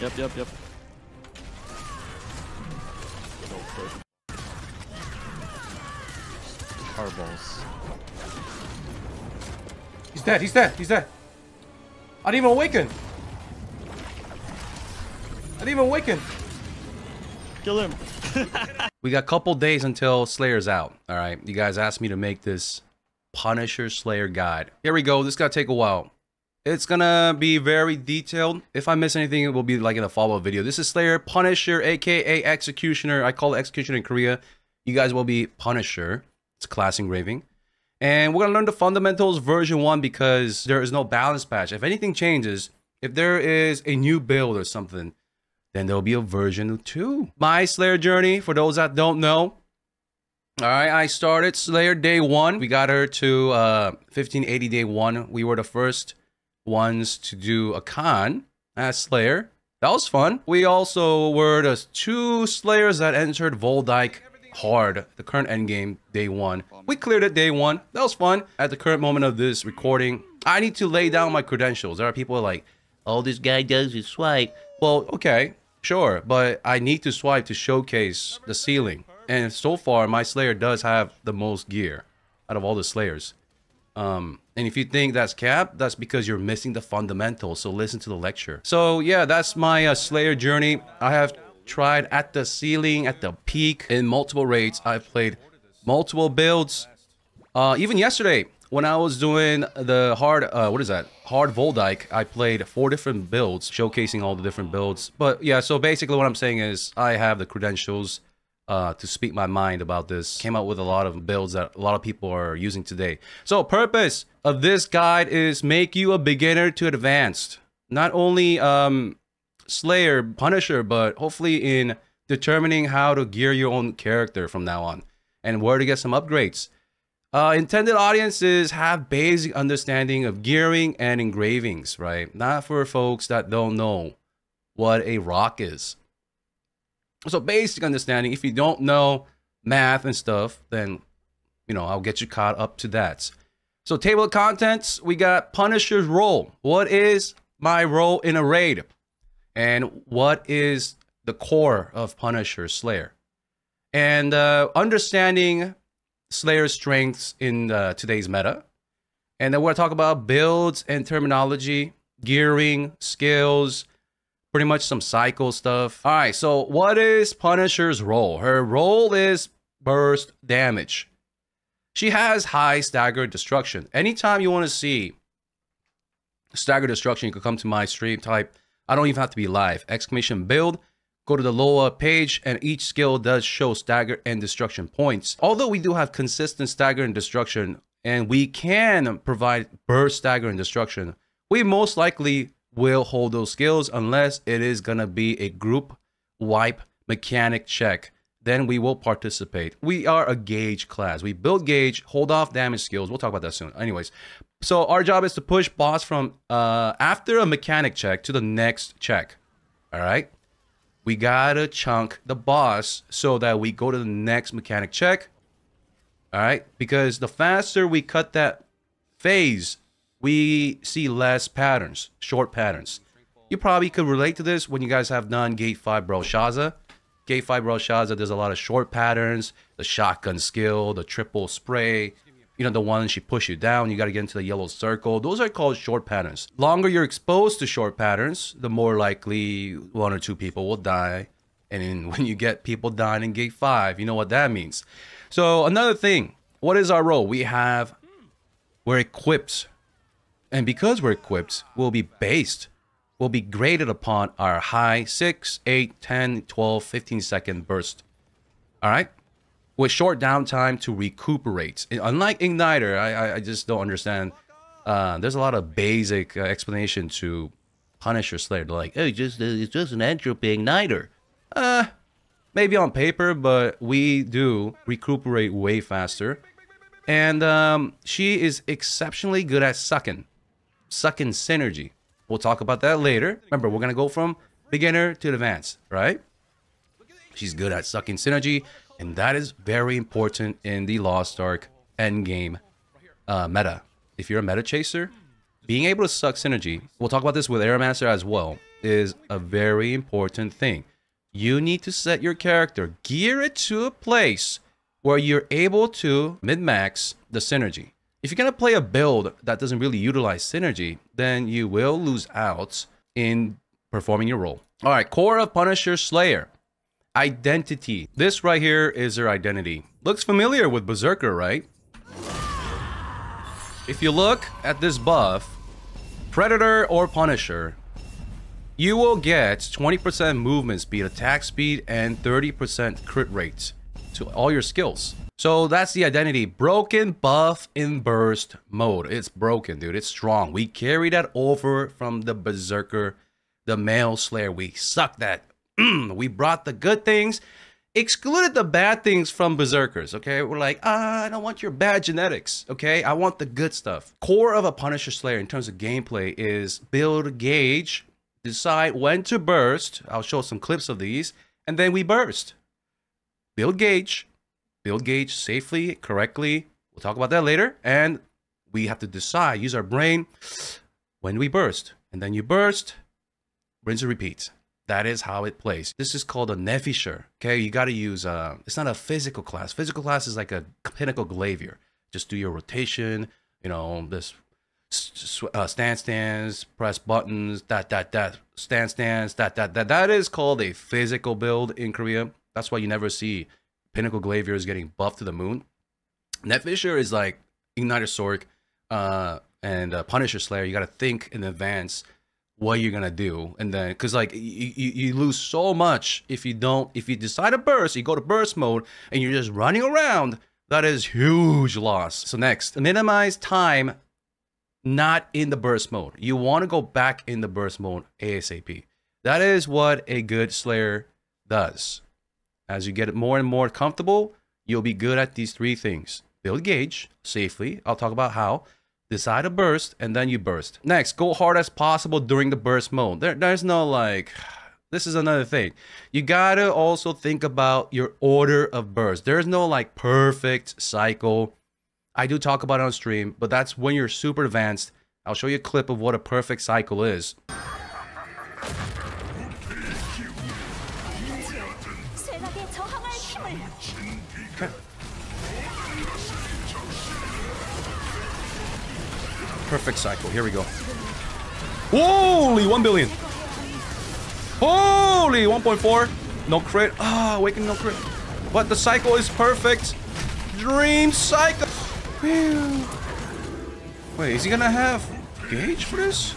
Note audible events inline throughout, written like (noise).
Yep, yep, yep. Fireballs. He's dead. He's dead. He's dead. I didn't even awaken. I didn't even awaken. Kill him. (laughs) We got a couple days until Slayer's out. All right. You guys asked me to make this Punisher Slayer guide. Here we go. This got to take a while. It's gonna be very detailed. If I miss anything, it will be like in a follow-up video. This is Slayer Punisher, aka Executioner. I call it Executioner in Korea. You guys will be Punisher. It's class engraving. And we're gonna learn the fundamentals version one because there is no balance patch. If anything changes, if there is a new build or something, then there'll be a version two. My Slayer journey, for those that don't know. All right, I started Slayer day one. We got her to uh, 1580 day one. We were the first ones to do a con as Slayer. That was fun. We also were the two Slayers that entered Voldyke hard, the current endgame, day one. We cleared it day one. That was fun. At the current moment of this recording, I need to lay down my credentials. There are people like, all this guy does is swipe. Well, okay, sure, but I need to swipe to showcase the ceiling. And so far, my Slayer does have the most gear out of all the Slayers. Um, and if you think that's cap, that's because you're missing the fundamentals. So listen to the lecture. So yeah, that's my uh, Slayer journey. I have tried at the ceiling, at the peak, in multiple rates. I've played multiple builds. Uh, even yesterday, when I was doing the hard, uh, what is that? Hard Voldyke, I played four different builds, showcasing all the different builds. But yeah, so basically what I'm saying is I have the credentials uh, to speak my mind about this. Came out with a lot of builds that a lot of people are using today. So purpose of this guide is make you a beginner to advanced. Not only um, Slayer, Punisher, but hopefully in determining how to gear your own character from now on and where to get some upgrades. Uh, intended audiences have basic understanding of gearing and engravings, right? Not for folks that don't know what a rock is. So basic understanding. If you don't know math and stuff, then you know I'll get you caught up to that. So table of contents, we got Punisher's role. What is my role in a raid? And what is the core of Punisher Slayer? And uh, understanding Slayer's strengths in uh, today's meta. And then we're going to talk about builds and terminology, gearing, skills, pretty much some cycle stuff. All right, so what is Punisher's role? Her role is burst damage. She has high stagger destruction. Anytime you want to see stagger destruction, you can come to my stream type. I don't even have to be live. Exclamation build. Go to the lower page, and each skill does show stagger and destruction points. Although we do have consistent stagger and destruction, and we can provide burst, stagger, and destruction, we most likely will hold those skills unless it is gonna be a group wipe mechanic check. Then we will participate. We are a gauge class. We build gauge, hold off damage skills. We'll talk about that soon. Anyways, so our job is to push boss from uh, after a mechanic check to the next check. All right. We gotta chunk the boss so that we go to the next mechanic check. All right, because the faster we cut that phase, we see less patterns, short patterns. You probably could relate to this when you guys have done Gate 5 Shaza. Gate 5 Shaza, there's a lot of short patterns, the shotgun skill, the triple spray, you know, the one she push you down, you got to get into the yellow circle. Those are called short patterns. Longer you're exposed to short patterns, the more likely one or two people will die. And (laughs) when you get people dying in gate five, you know what that means. So another thing, what is our role? We have, we're equipped. And because we're equipped, we'll be based, we'll be graded upon our high 6, 8, 10, 12, 15 second burst. All right? with short downtime to recuperate. Unlike Igniter, I, I just don't understand. Uh, there's a lot of basic uh, explanation to Punisher Slayer. They're like, hey, just, uh, it's just an entropy igniter. Uh, maybe on paper, but we do recuperate way faster. And um, she is exceptionally good at sucking. Sucking synergy. We'll talk about that later. Remember, we're going to go from beginner to advanced, right? She's good at sucking synergy. And that is very important in the Lost Ark endgame uh, meta. If you're a meta chaser, being able to suck synergy, we'll talk about this with Airmaster as well. is a very important thing. You need to set your character, gear it to a place where you're able to mid-max the synergy. If you're going to play a build that doesn't really utilize synergy, then you will lose out in performing your role. All right, core of Punisher Slayer. Identity. This right here is their identity. Looks familiar with Berserker, right? If you look at this buff, Predator or Punisher, you will get 20% movement speed, attack speed, and 30% crit rate to all your skills. So that's the identity. Broken buff in burst mode. It's broken, dude. It's strong. We carry that over from the Berserker, the Male Slayer. We suck that. (clears throat) we brought the good things, excluded the bad things from Berserkers, okay? We're like, ah, I don't want your bad genetics, okay? I want the good stuff. Core of a Punisher Slayer in terms of gameplay is build gauge, decide when to burst. I'll show some clips of these, and then we burst. Build gauge, build gauge safely, correctly. We'll talk about that later. And we have to decide, use our brain when we burst. And then you burst, rinse and repeat. That is how it plays. This is called a Nephesher. Okay, you got to use. Uh, it's not a physical class. Physical class is like a pinnacle glaivier. Just do your rotation. You know this uh, stand stands, press buttons, that that that stand stands, that that that. That is called a physical build in Korea. That's why you never see pinnacle glaiviers getting buffed to the moon. Nephesher is like Igniter Sorc uh, and uh, Punisher Slayer. You got to think in advance what you're gonna do and then because like you, you, you lose so much if you don't if you decide to burst you go to burst mode and you're just running around that is huge loss so next minimize time not in the burst mode you want to go back in the burst mode asap that is what a good slayer does as you get more and more comfortable you'll be good at these three things build gauge safely i'll talk about how decide a burst, and then you burst. Next, go hard as possible during the burst mode. There, there's no like, (sighs) this is another thing. You gotta also think about your order of burst. There's no like perfect cycle. I do talk about it on stream, but that's when you're super advanced. I'll show you a clip of what a perfect cycle is. Perfect cycle. Here we go. Holy, 1 billion. Holy, 1.4. No crit. Ah, oh, awakening, no crit. But the cycle is perfect. Dream cycle. Whew. Wait, is he gonna have gauge for this?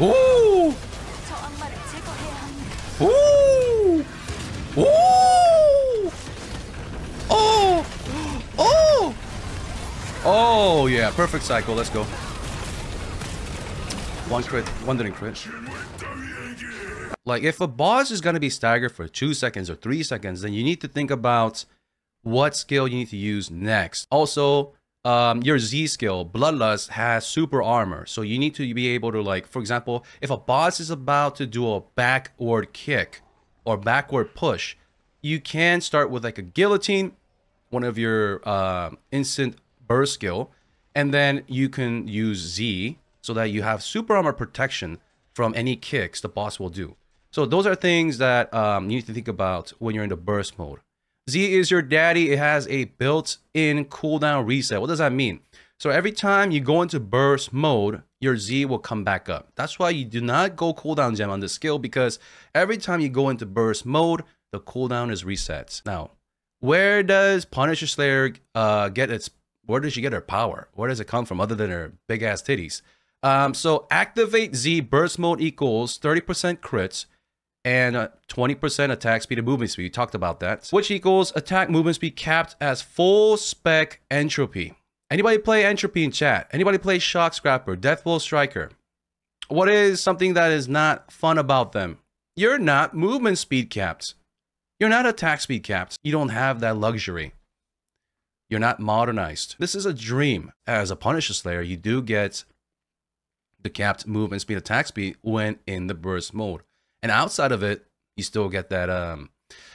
Ooh! Ooh! Ooh! Oh! Oh! Oh, yeah. Perfect cycle. Let's go. One crit. Didn't crit. Like, if a boss is going to be staggered for two seconds or three seconds, then you need to think about what skill you need to use next. Also, um, your Z skill, Bloodlust, has super armor. So you need to be able to, like, for example, if a boss is about to do a backward kick or backward push, you can start with like a guillotine, one of your uh, instant burst skill, and then you can use Z so that you have super armor protection from any kicks the boss will do. So those are things that um, you need to think about when you're in the burst mode. Z is your daddy. It has a built-in cooldown reset. What does that mean? So every time you go into burst mode, your Z will come back up. That's why you do not go cooldown gem on this skill because every time you go into burst mode, the cooldown is reset. Now, where does Punisher Slayer uh, get its, where does she get her power? Where does it come from other than her big ass titties? Um, so activate Z burst mode equals 30% crits, and uh, 20% attack speed and movement speed. We talked about that. Which equals attack movement speed capped as full spec entropy. Anybody play entropy in chat? Anybody play shock scrapper, deathblow striker? What is something that is not fun about them? You're not movement speed capped. You're not attack speed capped. You don't have that luxury. You're not modernized. This is a dream. As a Punisher Slayer, you do get the capped movement speed, attack speed when in the burst mode. And outside of it, you still get that um,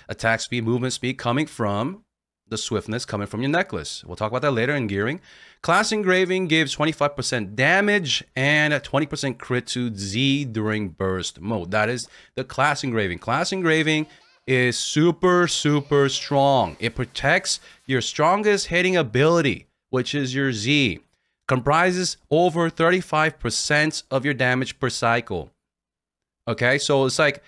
attack speed, movement speed coming from the swiftness coming from your necklace. We'll talk about that later in gearing. Class engraving gives 25% damage and a 20% crit to Z during burst mode. That is the class engraving. Class engraving is super, super strong. It protects your strongest hitting ability, which is your Z. Comprises over 35% of your damage per cycle. Okay, so it's like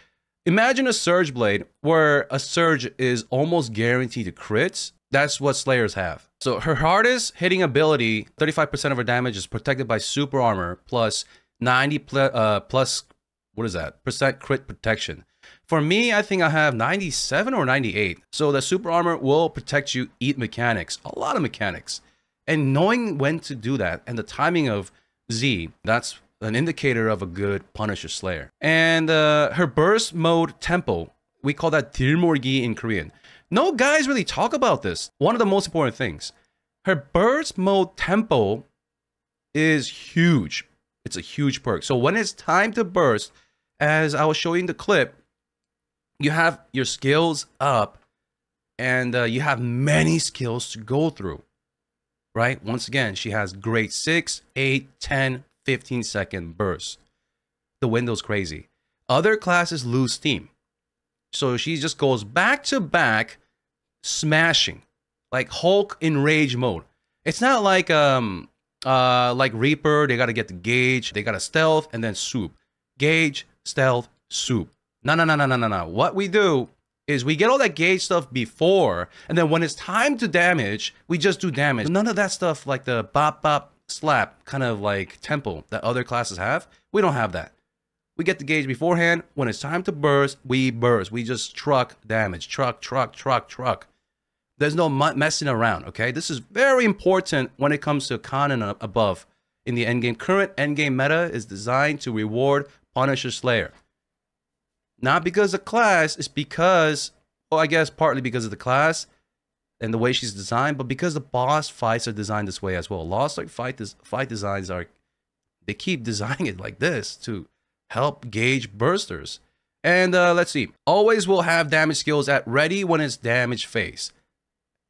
imagine a Surge Blade where a Surge is almost guaranteed to crits. That's what Slayers have. So her hardest hitting ability, 35% of her damage is protected by super armor plus 90 pl- uh, plus, what is that? Percent crit protection. For me, I think I have 97 or 98. So the super armor will protect you, eat mechanics, a lot of mechanics. And knowing when to do that and the timing of Z, that's an indicator of a good Punisher Slayer. And uh, her burst mode tempo, we call that Dirmorgi in Korean. No guys really talk about this. One of the most important things. Her burst mode tempo is huge. It's a huge perk. So when it's time to burst, as I was showing the clip, you have your skills up and uh, you have many skills to go through right once again she has great 6 8 10 15 second bursts the window's crazy. Other classes lose steam. So she just goes back to back smashing like hulk in rage mode. It's not like um uh like reaper they gotta get the gauge they gotta stealth and then swoop. Gauge stealth swoop. No, no, no, no, no, no, no. What we do is we get all that gauge stuff before, and then when it's time to damage, we just do damage. None of that stuff like the bop bop slap kind of like tempo that other classes have. We don't have that. We get the gauge beforehand. When it's time to burst, we burst. We just truck damage. Truck, truck, truck, truck. There's no messing around, okay? This is very important when it comes to con and above. In the endgame, current endgame meta is designed to reward Punisher Slayer. Not because of class, it's because, well, I guess partly because of the class and the way she's designed, but because the boss fights are designed this way as well. Lost Ark fight des- fight designs are they keep (laughs) designing it like this to help gauge bursters. And uh, let's see, always will have damage skills at ready when it's damage phase.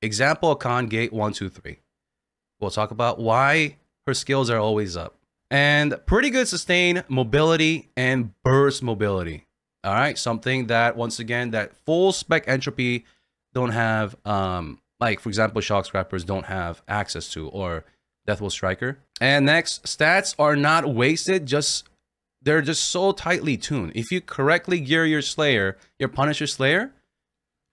Example, con gate one, two, three. We'll talk about why her skills are always up. And pretty good sustain, mobility, and burst mobility. All right, something that once again that full spec entropy don't have um like for example shock scrappers don't have access to or Deathblow Striker. And next, stats are not wasted, just they're just so tightly tuned. If you correctly gear your Slayer, your Punisher Slayer,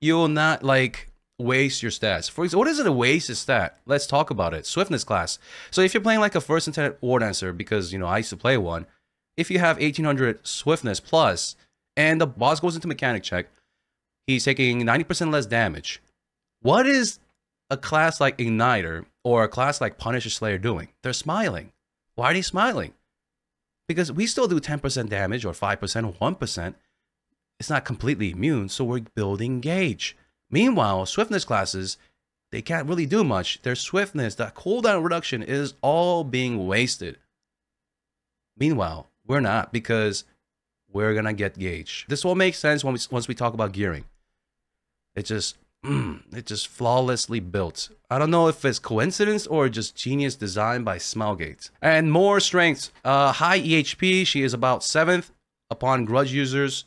you will not like waste your stats. For example, what is it a wasted stat? Let's talk about it. Swiftness class. So if you're playing like a first intention war dancer, because you know I used to play one, if you have 1800 swiftness plus, and the boss goes into mechanic check. He's taking 90% less damage. What is a class like Igniter or a class like Punisher Slayer doing? They're smiling. Why are they smiling? Because we still do 10% damage or 5% or 1%. It's not completely immune, so we're building gauge. Meanwhile, swiftness classes, they can't really do much. Their swiftness, that cooldown reduction is all being wasted. Meanwhile, we're not because we're gonna get gauge. This will make sense when we, once we talk about gearing. It just mm, it just flawlessly built. I don't know if it's coincidence or just genius design by Smilegate. And more strengths. Uh, high EHP. She is about seventh upon grudge users.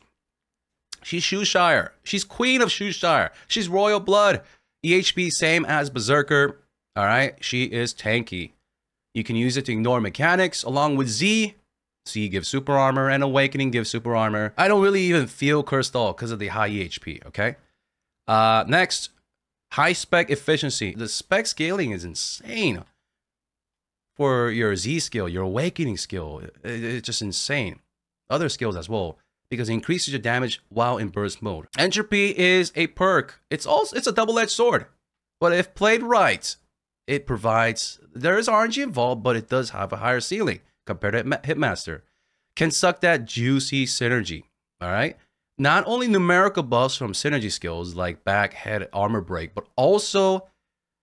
She's Shushire. She's queen of Shushire. She's royal blood. EHP same as Berserker. All right. She is tanky. You can use it to ignore mechanics along with Z. Z gives super armor, and Awakening gives super armor. I don't really even feel Cursed Doll because of the high EHP, okay? Uh, next, high spec efficiency. The spec scaling is insane for your Z skill, your Awakening skill. It's just insane. Other skills as well because it increases your damage while in burst mode. Entropy is a perk. It's also it's a double-edged sword. But if played right, it provides there is RNG involved, but it does have a higher ceiling compared to Hitmaster, can suck that juicy synergy. All right. Not only numerical buffs from synergy skills like back, head, armor break, but also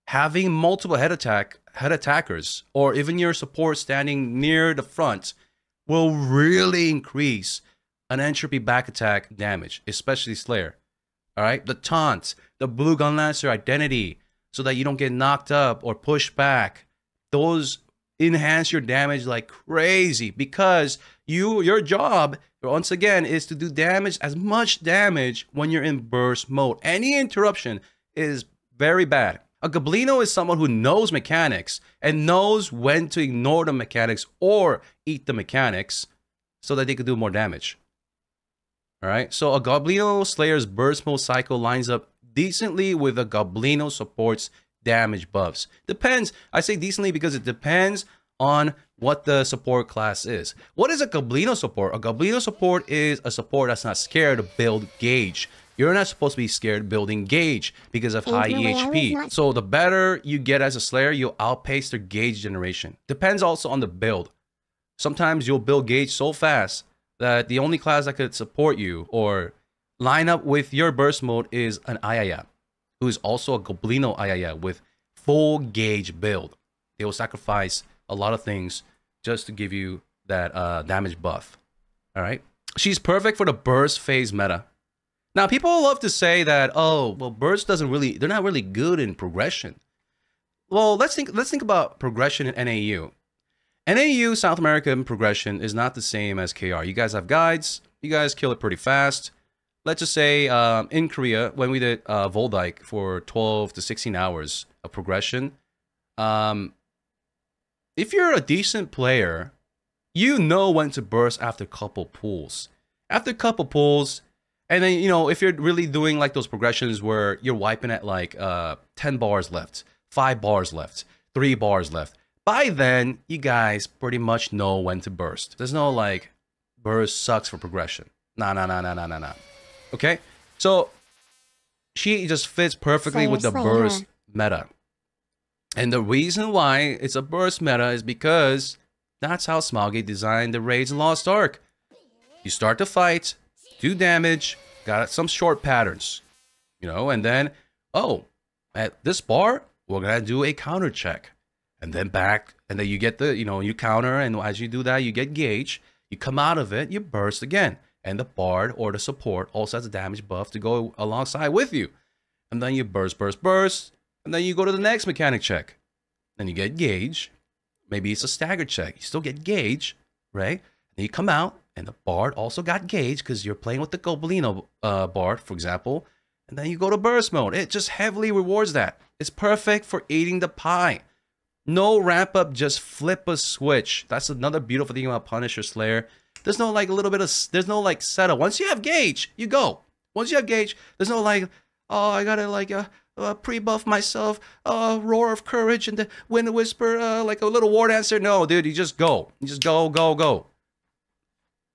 having multiple head attack head attackers or even your support standing near the front will really increase an entropy back attack damage, especially Slayer. All right, the taunt, the blue gun lancer identity, so that you don't get knocked up or pushed back. Those enhance your damage like crazy because you your job once again is to do damage as much damage when you're in burst mode. Any interruption is very bad. A Goblino is someone who knows mechanics and knows when to ignore the mechanics or eat the mechanics so that they could do more damage. Alright, so a Goblino Slayer's burst mode cycle lines up decently with a Goblino support's damage buffs. Depends. I say decently because it depends on what the support class is. What is a Goblino support? A Goblino support is a support that's not scared to build gauge. You're not supposed to be scared building gauge because of high no way, I was EHP. So the better you get as a Slayer, you'll outpace their gauge generation. Depends also on the build. Sometimes you'll build gauge so fast that the only class that could support you or line up with your burst mode is an Ayaya, who is also a Goblino Ayaya with full gauge build. They will sacrifice a lot of things just to give you that uh, damage buff. All right. She's perfect for the burst phase meta. Now, people love to say that, oh, well, burst doesn't really, they're not really good in progression. Well, let's think, let's think about progression in NAU. NAU South American progression is not the same as KR. You guys have guides. You guys kill it pretty fast. Let's just say um, in Korea, when we did uh, Voldike for 12 to 16 hours of progression, um, if you're a decent player, you know when to burst after a couple pulls. After a couple pulls, and then you know if you're really doing like those progressions where you're wiping at like uh 10 bars left, 5 bars left, 3 bars left. By then, you guys pretty much know when to burst. There's no like burst sucks for progression. Nah, nah, nah, nah, nah, nah, nah. Okay? So she just fits perfectly Slayer, with the burst meta. And the reason why it's a burst meta is because that's how Smoggy designed the Raids in Lost Ark. You start the fight, do damage, got some short patterns, you know, and then, oh, at this bar, we're gonna do a counter check. And then back, and then you get the, you know, you counter, and as you do that, you get gauge. You come out of it, you burst again. And the bard or the support also has a damage buff to go alongside with you. And then you burst, burst, burst, and then you go to the next mechanic check. Then you get gauge. Maybe it's a stagger check. You still get gauge, right? Then you come out, and the bard also got gauge because you're playing with the Goblino uh, bard, for example. And then you go to burst mode. It just heavily rewards that. It's perfect for eating the pie. No ramp up, just flip a switch. That's another beautiful thing about Punisher Slayer. There's no like a little bit of there's no like setup. Once you have gauge, you go. Once you have gauge, there's no like, oh, I gotta like uh, uh pre-buff myself, uh, roar of courage and the wind whisper, uh, like a little war dancer. No, dude, you just go. You just go, go, go.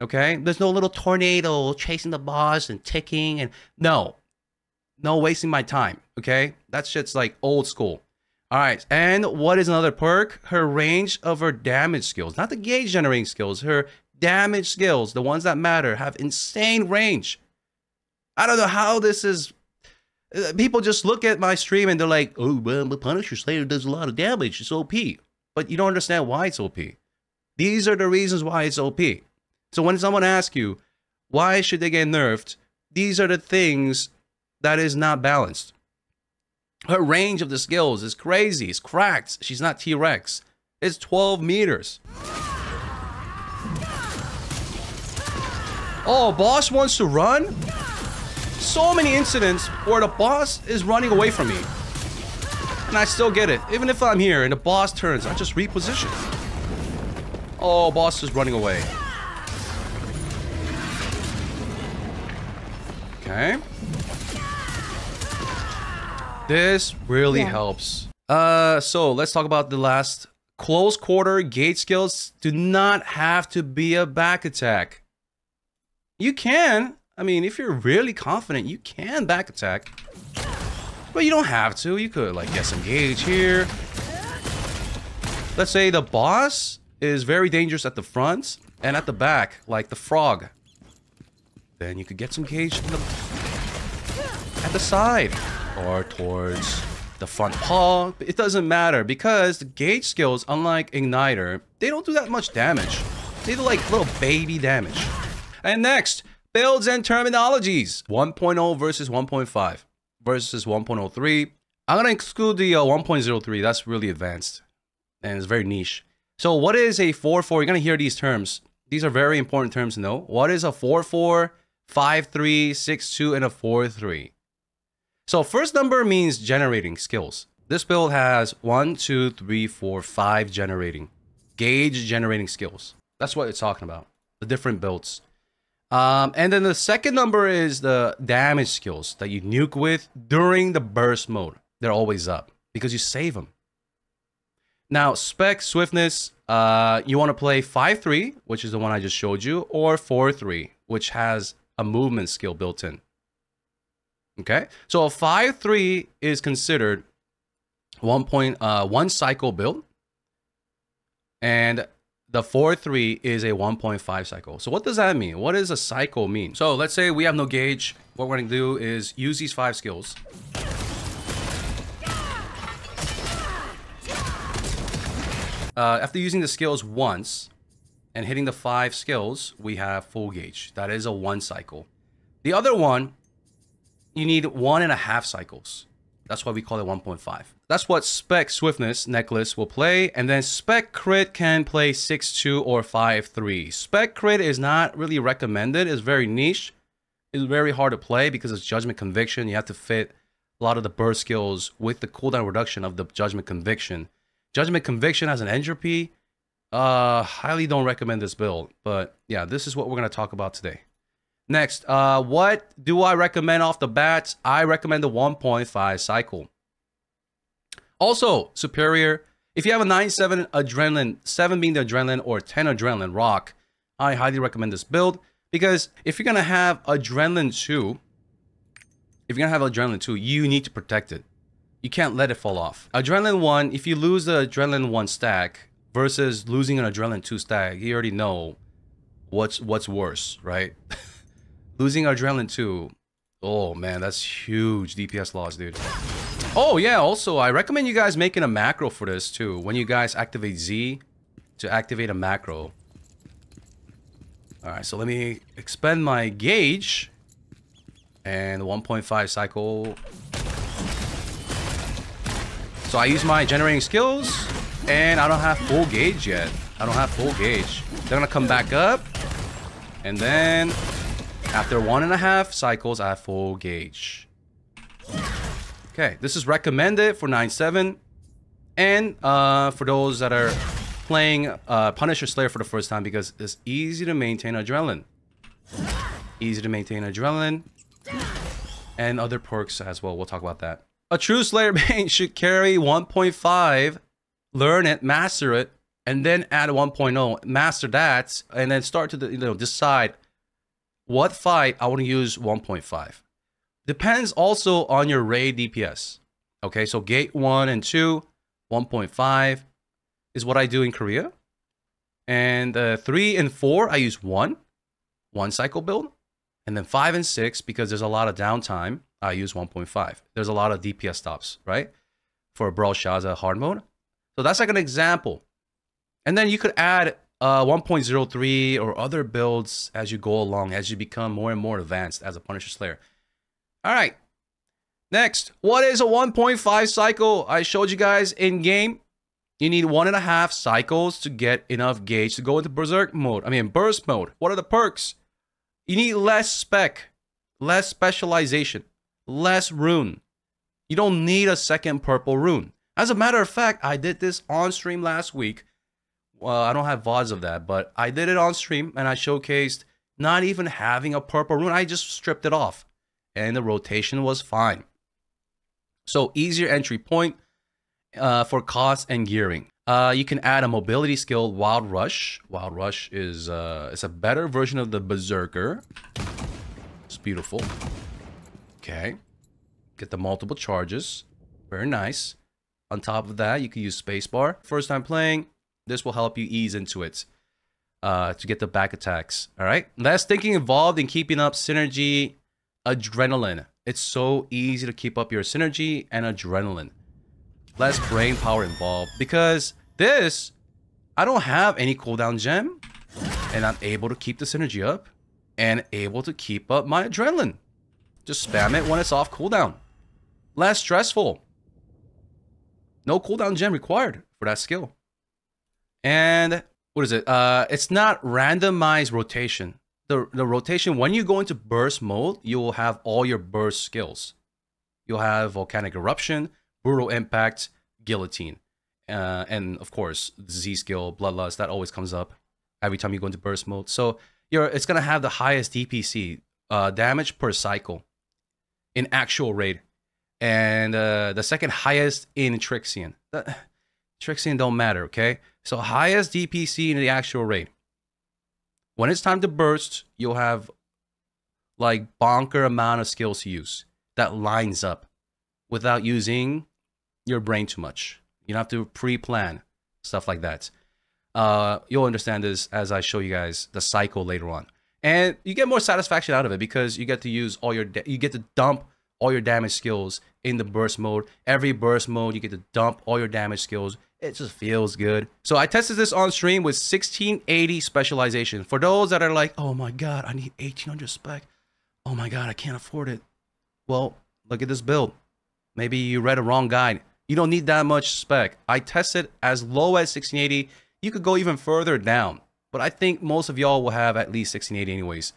Okay? There's no little tornado chasing the boss and ticking and no. No wasting my time. Okay? That shit's like old school. All right. And what is another perk? Her range of her damage skills. Not the gauge generating skills. Her damage skills, the ones that matter, have insane range. I don't know how this is. Uh, People just look at my stream and they're like, oh, well, the Punisher Slayer does a lot of damage. It's OP. But you don't understand why it's OP. These are the reasons why it's OP. So when someone asks you, why should they get nerfed? These are the things that is not balanced. Her range of the skills is crazy. It's cracked. She's not T Rex. It's 12 meters. Oh, boss wants to run? So many incidents where the boss is running away from me. And I still get it. Even if I'm here and the boss turns, I just reposition. Oh, boss is running away. Okay. This really Yeah. helps. Uh, so let's talk about the last close quarter gate skills. Do not have to be a back attack. You can. I mean, if you're really confident, you can back attack. But you don't have to. You could like get some gauge here. Let's say the boss is very dangerous at the front and at the back, like the frog. Then you could get some gauge at the side or towards the front paw. It doesn't matter because the gauge skills, unlike Igniter, they don't do that much damage. They do like little baby damage. And next, builds and terminologies 1.0 versus 1.5 versus 1.03. I'm gonna exclude the uh, 1.03. That's really advanced and it's very niche. So what is a 4-4? You're gonna hear these terms. These are very important terms to know. What is a 4-4, 5-3, 6-2, and a 4-3? So first number means generating skills. This build has one, two, three, four, five generating. Gauge generating skills. That's what it's talking about. The different builds. Um, and then the second number is the damage skills that you nuke with during the burst mode. They're always up because you save them. Now, spec swiftness, uh, you want to play 5-3, which is the one I just showed you, or 4-3, which has a movement skill built in. Okay, so a 5-3 is considered one point uh, one cycle build, and the 4-3 is a 1.5 cycle. So what does that mean? What does a cycle mean? So let's say we have no gauge. What we're gonna do is use these five skills. Uh, after using the skills once and hitting the five skills, we have full gauge. That is a one cycle. The other one, you need one and a half cycles. That's why we call it 1.5. That's what Spec Swiftness Necklace will play. And then Spec Crit can play 6-2 or 5-3. Spec Crit is not really recommended. It's very niche. It's very hard to play because it's Judgment Conviction. You have to fit a lot of the burst skills with the cooldown reduction of the Judgment Conviction. Judgment Conviction has an entropy. Uh, highly don't recommend this build. But yeah, this is what we're going to talk about today. Next, uh, what do I recommend off the bat? I recommend the 1.5 cycle. Also, superior. If you have a 9-7 adrenaline, 7 being the adrenaline or 10 adrenaline rock, I highly recommend this build because if you're going to have adrenaline 2, if you're going to have adrenaline 2, you need to protect it you can't let it fall off. Adrenaline 1, if you lose the Adrenaline 1 stack versus losing an Adrenaline 2 stack, you already know what's what's worse, right? (laughs) losing Adrenaline 2, oh man, that's huge DPS loss, dude. Oh yeah, also, I recommend you guys making a macro for this too. When you guys activate Z to activate a macro. Alright, so let me expend my gauge. And 1.5 cycle so I use my generating skills, and I don't have full gauge yet. I don't have full gauge. They're gonna come back up, and then after one and a half cycles, I have full gauge. Okay, this is recommended for 9-7, and uh, for those that are playing uh, Punisher Slayer for the first time because it's easy to maintain adrenaline. Easy to maintain adrenaline, and other perks as well. We'll talk about that. A true Slayer (laughs) main should carry 1.5, learn it, master it, and then add 1.0, master that, and then start to you know decide what fight I want to use 1.5. Depends also on your raid DPS. Okay, so gate 1 and 2, 1.5 is what I do in Korea. And uh, 3 and 4, I use 1, 1 cycle build. And then 5 and 6, because there's a lot of downtime, I use 1.5. There's a lot of DPS stops, right? For Brelshaza hard mode. So that's like an example. And then you could add uh, 1.03 or other builds as you go along, as you become more and more advanced as a Punisher Slayer. All right. Next, what is a 1.5 cycle? I showed you guys in game. You need one and a half cycles to get enough gauge to go into Berserk mode. I mean, Burst mode. What are the perks? You need less spec, less specialization less rune. You don't need a second purple rune. As a matter of fact, I did this on stream last week. Well, I don't have VODs of that, but I did it on stream and I showcased not even having a purple rune. I just stripped it off and the rotation was fine. So easier entry point uh, for cost and gearing. Uh, you can add a mobility skill, Wild Rush. Wild Rush is uh, it's a better version of the Berserker. It's beautiful. Okay. Get the multiple charges. Very nice. On top of that, you can use spacebar. First time playing, this will help you ease into it uh, to get the back attacks. All right. Less thinking involved in keeping up synergy, adrenaline. It's so easy to keep up your synergy and adrenaline. Less brain power involved because this, I don't have any cooldown gem and I'm able to keep the synergy up and able to keep up my adrenaline. Just spam it when it's off cooldown. Less stressful. No cooldown gem required for that skill. And what is it? Uh, it's not randomized rotation. The, the rotation, when you go into burst mode, you will have all your burst skills. You'll have Volcanic Eruption, Brutal Impact, Guillotine. Uh, and of course, Z skill, Bloodlust, that always comes up every time you go into burst mode. So you're, it's going to have the highest DPC, uh, damage per cycle in actual raid. And uh, the second highest in Trixion. The, Trixion don't matter, okay? So highest DPC in the actual raid. When it's time to burst, you'll have like bonker amount of skills to use that lines up without using your brain too much. You don't have to pre-plan stuff like that. Uh, you'll understand this as I show you guys the cycle later on, and you get more satisfaction out of it because you get to use all your you get to dump all your damage skills in the burst mode. Every burst mode, you get to dump all your damage skills. It just feels good. So I tested this on stream with 1680 specialization. For those that are like, oh my god, I need 1800 spec. Oh my god, I can't afford it. Well, look at this build. Maybe you read a wrong guide. You don't need that much spec. I tested as low as 1680. You could go even further down. But I think most of y'all will have at least 1680 anyways.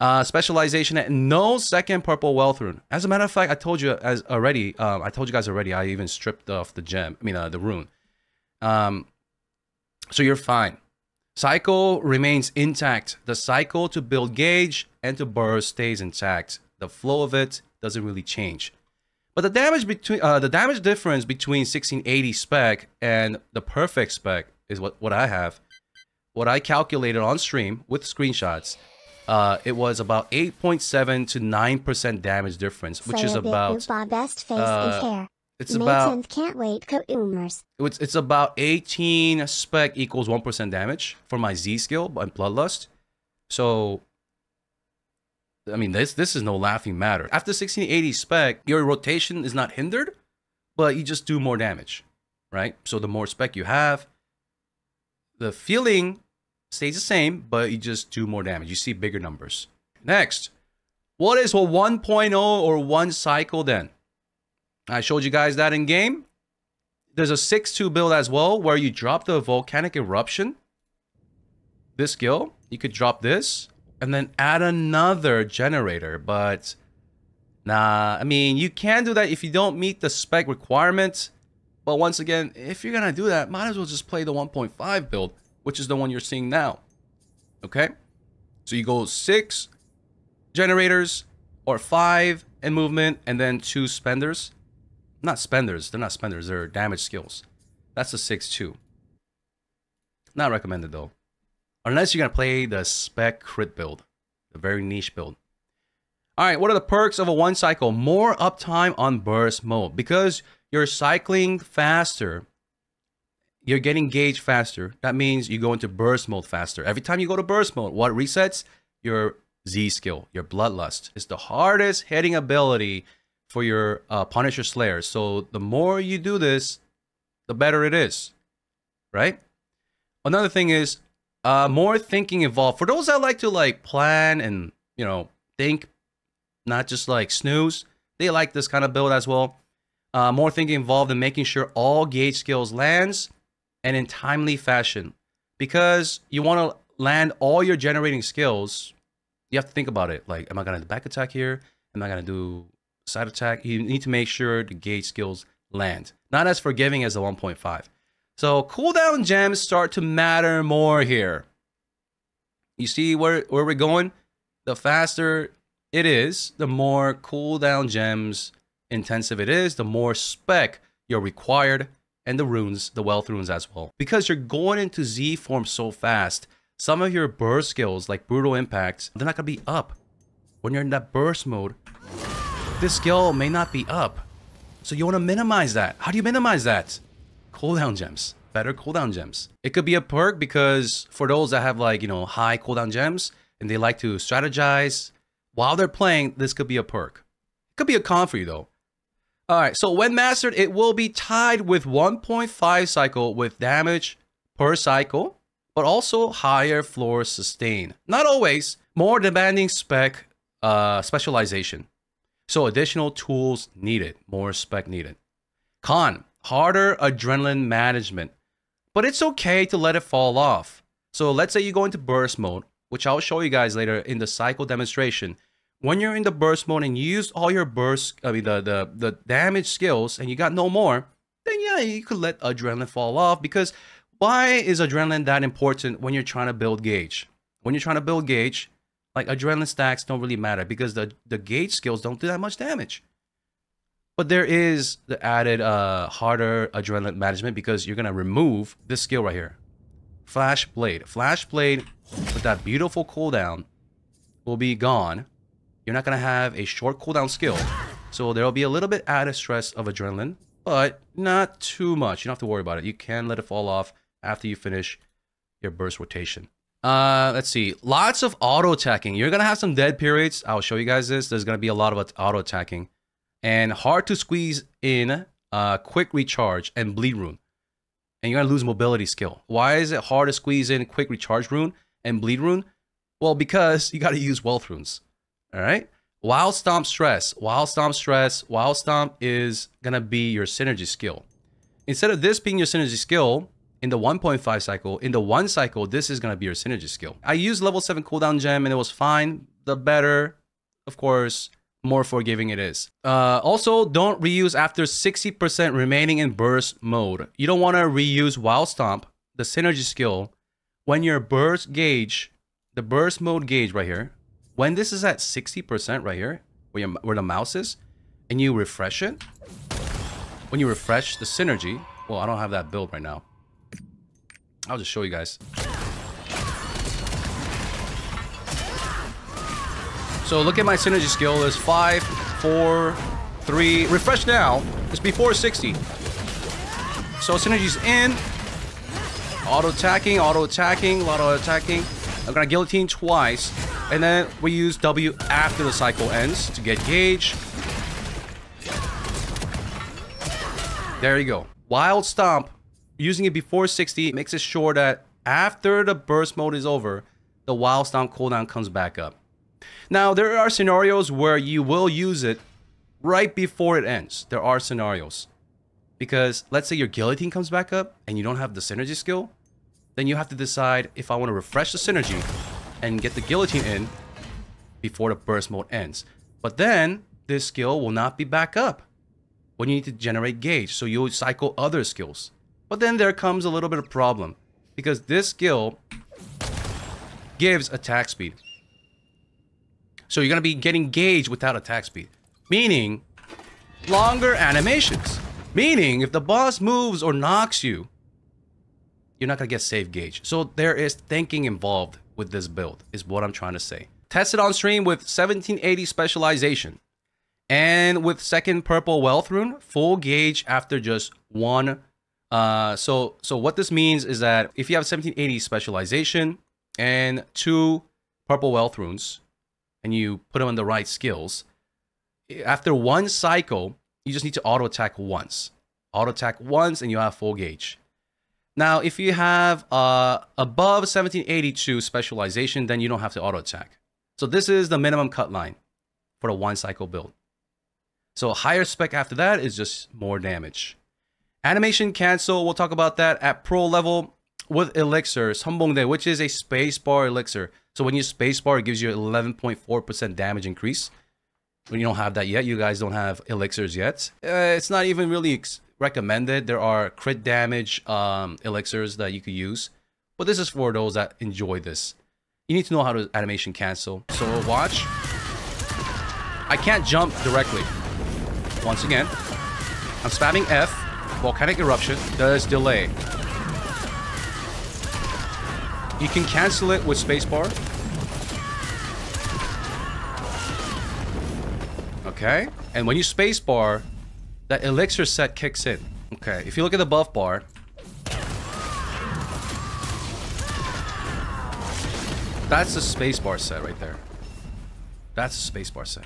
Uh, specialization at no second purple wealth rune. As a matter of fact, I told you as already. Um, I told you guys already. I even stripped off the gem. I mean, uh, the rune. Um, so you're fine. Cycle remains intact. The cycle to build gauge and to burst stays intact. The flow of it doesn't really change. But the damage between uh, the damage difference between 1680 spec and the perfect spec is what, what I have. What I calculated on stream with screenshots uh, it was about 8.7 to 9% damage difference, which is about best face uh, and hair. It's about can't wait co-oomers. it's it's about 18 spec equals 1% damage for my Z skill and bloodlust. So I mean this this is no laughing matter. After 1680 spec, your rotation is not hindered, but you just do more damage, right? So the more spec you have, the feeling stays the same, but you just do more damage. You see bigger numbers. Next, what is a 1.0 or one cycle then? I showed you guys that in game. There's a 6-2 build as well where you drop the volcanic eruption. This skill, you could drop this and then add another generator, but nah, I mean, you can do that if you don't meet the spec requirements. But once again, if you're gonna do that, might as well just play the 1.5 build which is the one you're seeing now. Okay? So you go six generators or five in movement and then two spenders. Not spenders, they're not spenders, they're damage skills. That's a 6-2. Not recommended though. Unless you're gonna play the spec crit build. The very niche build. Alright, what are the perks of a one cycle? More uptime on burst mode. Because you're cycling faster you're getting gauge faster. That means you go into burst mode faster. Every time you go to burst mode, what resets? Your Z skill, your Bloodlust. It's the hardest hitting ability for your uh, Punisher Slayer. So the more you do this, the better it is, right? Another thing is uh, more thinking involved. For those that like to like plan and, you know, think, not just like snooze, they like this kind of build as well. Uh, more thinking involved in making sure all gauge skills lands and in timely fashion. Because you want to land all your generating skills, you have to think about it. Like, am I going to back attack here? Am I going to do side attack? You need to make sure the gauge skills land. Not as forgiving as the 1.5. So cooldown gems start to matter more here. You see where, where we're going? The faster it is, the more cooldown gems intensive it is, the more spec you're required and the runes, the wealth runes as well. Because you're going into Z form so fast, some of your burst skills like brutal impacts, they're not gonna be up. When you're in that burst mode, this skill may not be up. So you wanna minimize that. How do you minimize that? Cooldown gems. Better cooldown gems. It could be a perk because for those that have like, you know, high cooldown gems and they like to strategize while they're playing, this could be a perk. It could be a con for you though. All right, so when mastered, it will be tied with 1.5 cycle with damage per cycle, but also higher floor sustain. Not always, more demanding spec uh, specialization. So additional tools needed, more spec needed. Con, harder adrenaline management. But it's okay to let it fall off. So let's say you go into burst mode, which I'll show you guys later in the cycle demonstration. When you're in the burst mode and you used all your burst, I mean the the the damage skills, and you got no more, then yeah, you could let adrenaline fall off because why is adrenaline that important when you're trying to build gauge? When you're trying to build gauge, like adrenaline stacks don't really matter because the the gauge skills don't do that much damage. But there is the added uh, harder adrenaline management because you're gonna remove this skill right here, Flash Blade. Flash Blade with that beautiful cooldown will be gone. You're not gonna have a short cooldown skill, so there'll be a little bit added stress of adrenaline, but not too much. You don't have to worry about it. You can let it fall off after you finish your burst rotation. Uh, let's see. Lots of auto attacking. You're gonna have some dead periods. I'll show you guys this. There's gonna be a lot of auto attacking, and hard to squeeze in. Uh, quick recharge and bleed rune, and you're gonna lose mobility skill. Why is it hard to squeeze in quick recharge rune and bleed rune? Well, because (laughs) you gotta use wealth runes. All right. Wild Stomp Stress. Wild Stomp Stress. Wild Stomp is gonna be your synergy skill. Instead of this being your synergy skill, in the 1.5 cycle, in the 1 cycle, this is to be your synergy skill. I used level 7 cooldown gem and it was fine. The better, of course, more forgiving it is. Uh, also, don't reuse after 60% remaining in burst mode. You don't want to reuse Wild Stomp, the synergy skill, when your burst gauge, the burst mode gauge right here, when this is at 60% right here, where, your, where the mouse is, and you refresh it, when you refresh the synergy, well, I don't have that build right now. I'll just show you guys. So look at my synergy skill. There's five, four, three. Refresh now. It's before 60. So synergy's in. Auto attacking, auto attacking, auto attacking. I'm gonna guillotine twice. And then we use W after the cycle ends to get gauge. There you go. Wild Stomp using it before 60 makes it sure that after the burst mode is over, the wild stomp cooldown comes back up. Now, there are scenarios where you will use it right before it ends. There are scenarios. Because let's say your guillotine comes back up and you don't have the synergy skill, then you have to decide if I want to refresh the synergy and get the guillotine in before the burst mode ends. But then this skill will not be back up when you need to generate gauge, so you'll cycle other skills. But then there comes a little bit of problem because this skill gives attack speed. So you're going to be getting gauge without attack speed, meaning longer animations. Meaning if the boss moves or knocks you, you're not going to get save gauge. So there is thinking involved with this build is what I'm trying to say. Tested on stream with 1780 specialization and with second purple wealth rune, full gauge after just one uh, so so what this means is that if you have 1780 specialization and two purple wealth runes, and you put them on the right skills, after one cycle, you just need to auto attack once. Auto attack once, and you have full gauge. Now, if you have uh, above 1782 specialization, then you don't have to auto attack. So this is the minimum cut line for the one cycle build. So higher spec after that is just more damage. Animation cancel, we'll talk about that at pro level with Elixir, Sonbongdae, which is a spacebar elixir. So when you spacebar, it gives you 11.4% damage increase. When you don't have that yet, you guys don't have elixirs yet. Uh, it's not even really recommended. There are crit damage um, elixirs that you could use. But this is for those that enjoy this. You need to know how to animation cancel. So watch. I can't jump directly. Once again, I'm spamming F volcanic eruption does delay. You can cancel it with spacebar. Okay, and when you spacebar, that elixir set kicks in. Okay, if you look at the buff bar, that's the spacebar set right there. That's a spacebar set.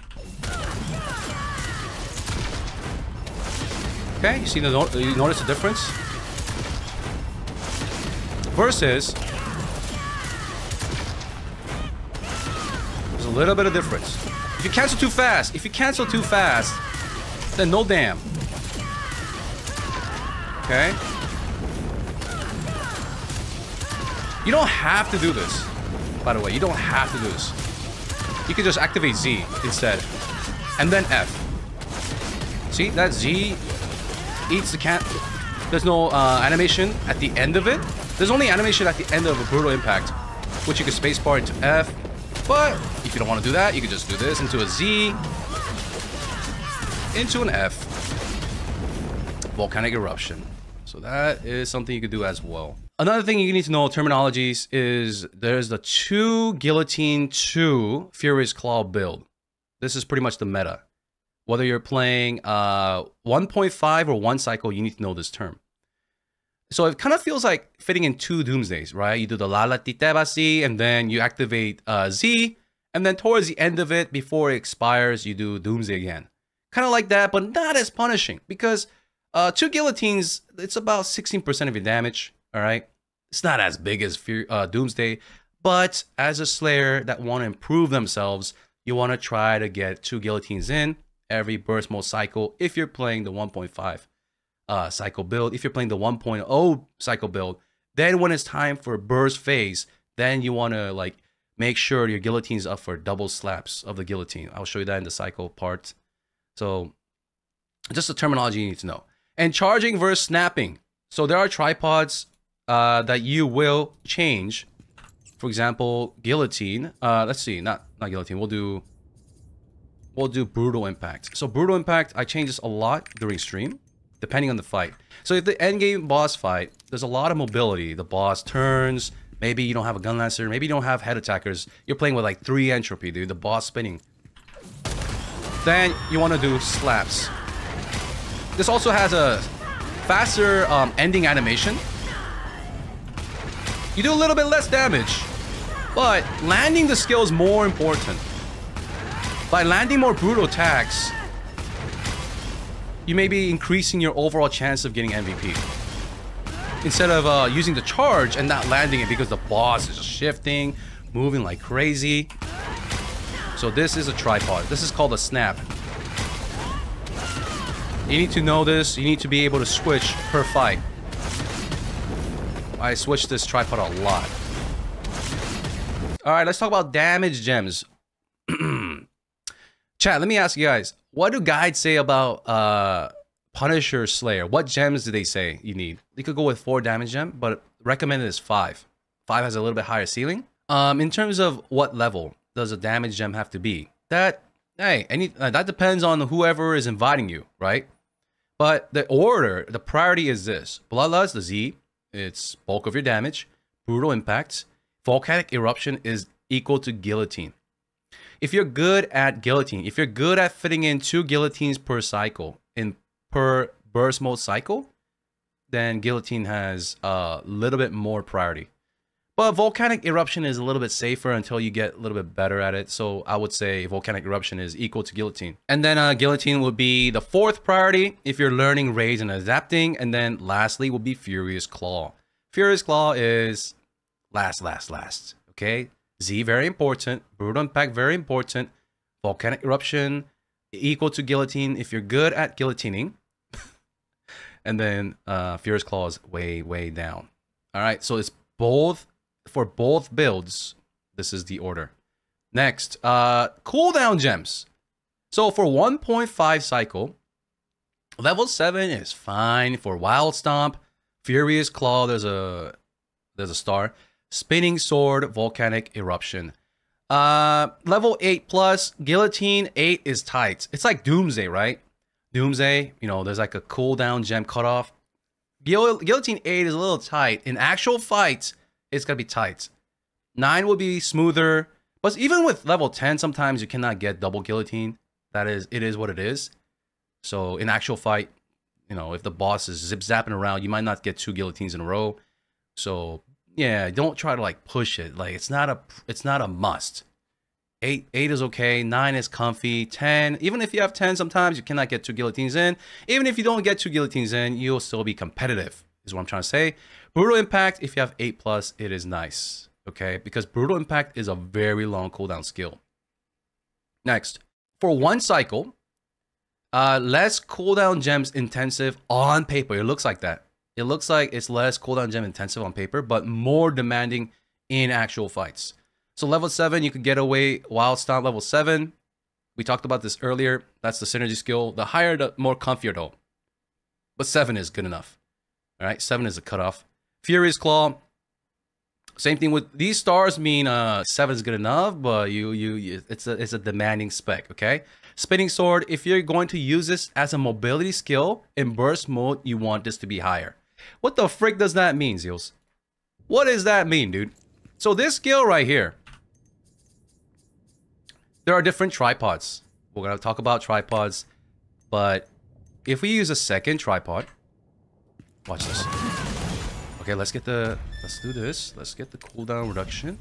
Okay, you see the you notice the difference? Versus there's a little bit of difference. If you cancel too fast, if you cancel too fast, then no damn. Okay. You don't have to do this. By the way, you don't have to do this. You can just activate Z instead. And then F. See, that Z eats the cat. There's no uh, animation at the end of it. There's only animation at the end of a Brutal Impact, which you can spacebar into F. But if you don't want to do that, you can just do this into a Z, into an F. Volcanic Eruption. So that is something you could do as well. Another thing you need to know terminologies is there's the 2 Guillotine 2 Furious Claw build. This is pretty much the meta. Whether you're playing uh, 1.5 or 1 cycle, you need to know this term. So it kind of feels like fitting in two Doomsdays, right? You do the Lala Titebasi and then you activate uh, Z. And then towards the end of it, before it expires, you do Doomsday again. Kind of like that, but not as punishing because uh, two guillotines, it's about 16% of your damage. All right. It's not as big as Fear, uh, Doomsday, but as a Slayer that want to improve themselves, you want to try to get two guillotines in every burst mode cycle if you're playing the 1.5 uh, cycle build. If you're playing the 1.0 cycle build, then when it's time for burst phase, then you want to like make sure your guillotine's up for double slaps of the guillotine. I'll show you that in the cycle part. So just the terminology you need to know. And charging versus snapping. So there are tripods uh, that you will change. For example, guillotine. Uh, let's see, not not guillotine. We'll do we'll do brutal impact. So brutal impact, I change this a lot during stream, depending on the fight. So if the end game boss fight, there's a lot of mobility. The boss turns. Maybe you don't have a gun lancer. Maybe you don't have head attackers. You're playing with like three entropy, dude. The boss spinning. Then you want to do slaps. This also has a faster um, ending animation. You do a little bit less damage, but landing the skill is more important. By landing more brutal attacks, you may be increasing your overall chance of getting MVP. Instead of uh, using the charge and not landing it because the boss is shifting, moving like crazy. So this is a tripod. This is called a snap. You need to know this. You need to be able to switch per fight. I switch this tripod a lot. Alright, let's talk about damage gems. Chat, let me ask you guys. What do guides say about uh, Punisher Slayer? What gems do they say you need? You could go with 4 damage gem, but recommended is 5. 5 has a little bit higher ceiling. Um, in terms of what level does a damage gem have to be? That, hey, any, uh, that depends on whoever is inviting you, right? But the order, the priority is this. Bloodlust, the Z, it's bulk of your damage. Brutal impact. Volcanic eruption is equal to guillotine. If you're good at guillotine, if you're good at fitting in two guillotines per cycle in per burst mode cycle, then guillotine has a little bit more priority. But volcanic eruption is a little bit safer until you get a little bit better at it. So I would say volcanic eruption is equal to guillotine. And then uh, guillotine would be the fourth priority if you're learning raids and adapting. And then lastly would be furious claw. Furious claw is last, last, last. Okay. Z very important. Brutal impact very important. Volcanic eruption equal to guillotine if you're good at guillotining. (laughs) and then uh, furious Claws, way, way down. All right. So it's both for both builds, this is the order. Next, uh, cooldown gems. So for 1.5 cycle, level 7 is fine. For Wild Stomp, Furious Claw, there's a there's a star. Spinning Sword, Volcanic Eruption. Uh, level 8 plus, Guillotine 8 is tight. It's like Doomsday, right? Doomsday, you know, there's like a cooldown gem cutoff. Guillotine 8 is a little tight. In actual fights, it's gonna be tight. Nine will be smoother, but even with level 10, sometimes you cannot get double guillotine. That is, it is what it is. So in actual fight, you know, if the boss is zip zapping around, you might not get two guillotines in a row. So yeah, don't try to like push it. Like it's not a, it's not a must. Eight, eight is okay. Nine is comfy. Ten, even if you have ten, sometimes you cannot get two guillotines in. Even if you don't get two guillotines in, you'll still be competitive. Is what I'm trying to say. Brutal Impact, if you have 8 plus, it is nice. Okay, because Brutal Impact is a very long cooldown skill. Next, for one cycle, uh, less cooldown gems intensive on paper. It looks like that. It looks like it's less cooldown gem intensive on paper, but more demanding in actual fights. So level 7, you could get away Wild Stomp level 7. We talked about this earlier. That's the synergy skill. The higher, the more comfier though. But 7 is good enough. Alright, 7 is a cutoff. Furious Claw. Same thing with these stars mean uh 7 is good enough, but you, you you it's a it's a demanding spec, okay? Spinning Sword, if you're going to use this as a mobility skill in burst mode, you want this to be higher. What the frick does that mean, Zeals? What does that mean, dude? So this skill right here, there are different tripods. We're gonna talk about tripods, but if we use a second tripod, watch this. Okay, let's get the, let's do this. Let's get the cooldown reduction.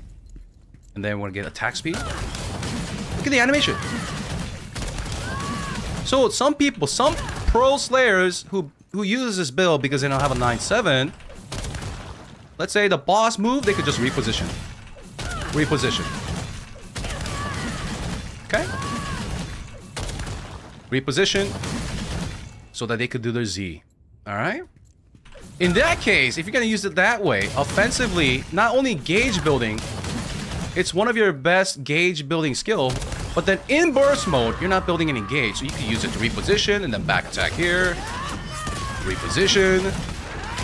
And then we're gonna get attack speed. Look at the animation. So some people, some pro slayers who who uses this build because they don't have a 9-7, let's say the boss move, they could just reposition. Reposition. Okay? Reposition so that they could do their Z. Alright? In that case, if you're going to use it that way, offensively, not only gauge building, it's one of your best gauge building skill, but then in burst mode, you're not building any gauge, so you can use it to reposition and then back attack here, reposition,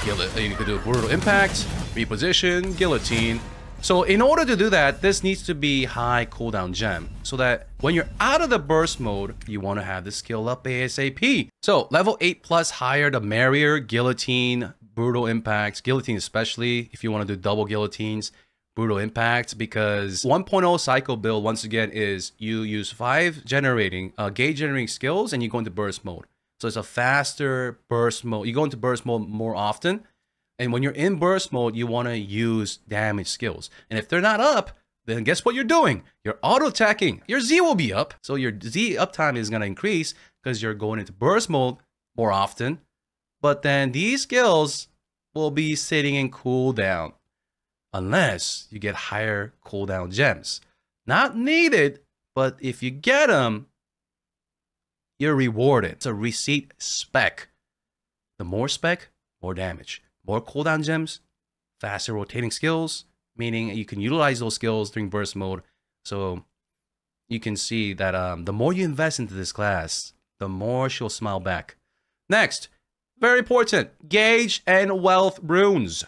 you could do brutal impact, reposition, guillotine. So in order to do that, this needs to be high cooldown gem, so that when you're out of the burst mode, you want to have the skill up ASAP. So level 8 plus higher, the merrier, guillotine, brutal impacts, guillotine especially, if you want to do double guillotines, brutal impact because 1.0 cycle build once again is you use five generating uh, gauge generating skills and you go into burst mode so it's a faster burst mode. You go into burst mode more often. And when you're in burst mode you want to use damage skills. And if they're not up then guess what you're doing? You're auto attacking your z will be up. So your z uptime is going to increase because you're going into burst mode more often. But then these skills will be sitting in cooldown unless you get higher cooldown gems. Not needed, but if you get them, you're rewarded. It's a receipt spec. The more spec, more damage. More cooldown gems, faster rotating skills, meaning you can utilize those skills during burst mode. So you can see that um, the more you invest into this class, the more she'll smile back. Next, very important, gauge and wealth runes.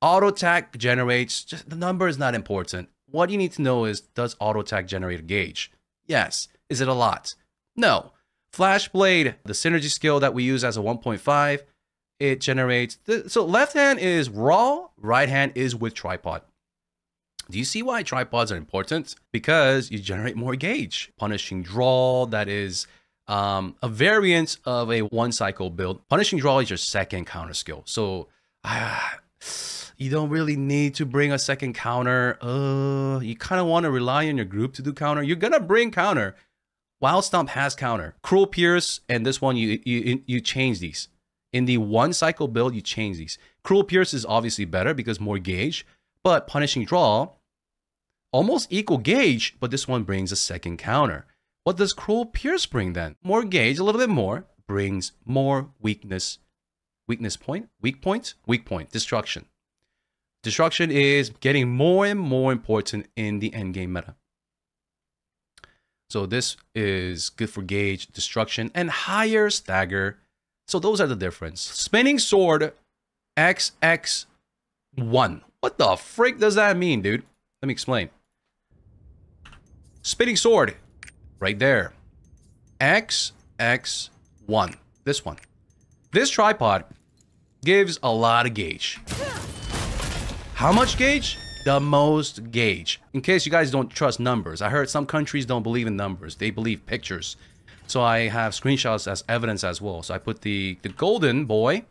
Auto attack generates, just the number is not important. What you need to know is, does auto attack generate a gauge? Yes. Is it a lot? No. Flashblade, the synergy skill that we use as a 1.5, it generates, so left hand is raw, right hand is with tripod. Do you see why tripods are important? Because you generate more gauge. Punishing draw, that is um, a variant of a one cycle build. Punishing draw is your second counter skill. So, ah, you don't really need to bring a second counter. Uh, you kind of want to rely on your group to do counter. You're gonna bring counter. Wild Stomp has counter. Cruel Pierce and this one you you you change these. In the one cycle build, you change these. Cruel Pierce is obviously better because more gauge, but Punishing Draw almost equal gauge, but this one brings a second counter. What does Cruel Pierce bring then? More gauge, a little bit more, brings more weakness. Weakness point? Weak point? Weak point. Destruction. Destruction is getting more and more important in the endgame meta. So this is good for gauge, destruction, and higher stagger. So those are the difference. Spinning sword XX1. What the frick does that mean, dude? Let me explain. Spinning sword, right there. XX1. This one. This tripod gives a lot of gauge. How much gauge? The most gauge. In case you guys don't trust numbers, I heard some countries don't believe in numbers. They believe pictures. So I have screenshots as evidence as well. So I put the, the golden boy,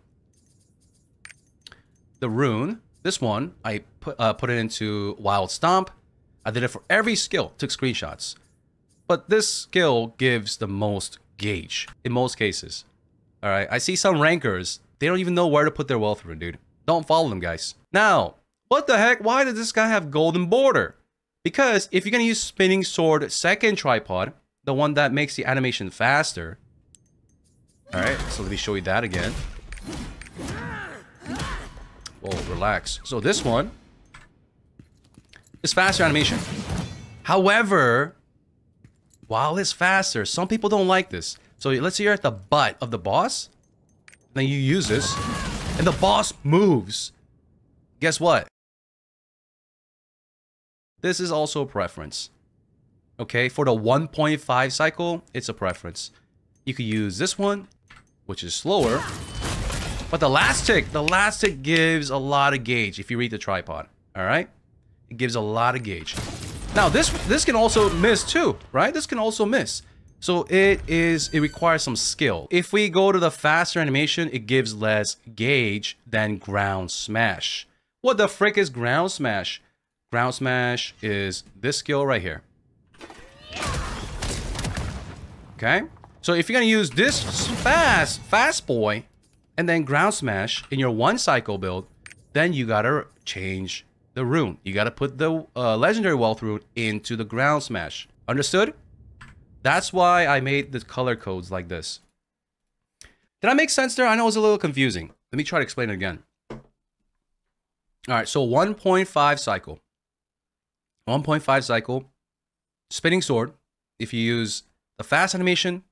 the rune, this one, I put, uh, put it into Wild Stomp. I did it for every skill, took screenshots. But this skill gives the most gauge in most cases. All right, I see some rankers, they don't even know where to put their wealth rune, dude. Don't follow them, guys. Now, what the heck? Why does this guy have golden border? Because if you're going to use spinning sword second tripod, the one that makes the animation faster. Alright, so let me show you that again. Whoa, relax. So this one is faster animation. However, while it's faster, some people don't like this. So let's say you're at the butt of the boss, then you use this, and the boss moves. Guess what? This is also a preference. Okay, for the 1.5 cycle, it's a preference. You could use this one, which is slower. But the last tick, the last tick gives a lot of gauge if you read the tripod. Alright? It gives a lot of gauge. Now this this can also miss too, right? This can also miss. So it is it requires some skill. If we go to the faster animation, it gives less gauge than ground smash. What the frick is ground smash? Ground smash is this skill right here. Okay? So if you're gonna use this fast, fast boy, and then ground smash in your one cycle build, then you gotta change the rune. You gotta put the uh, legendary wealth rune into the ground smash. Understood? That's why I made the color codes like this. Did I make sense there? I know it was a little confusing. Let me try to explain it again. All right, so 1.5 cycle. 1.5 cycle, spinning sword. If you use the fast animation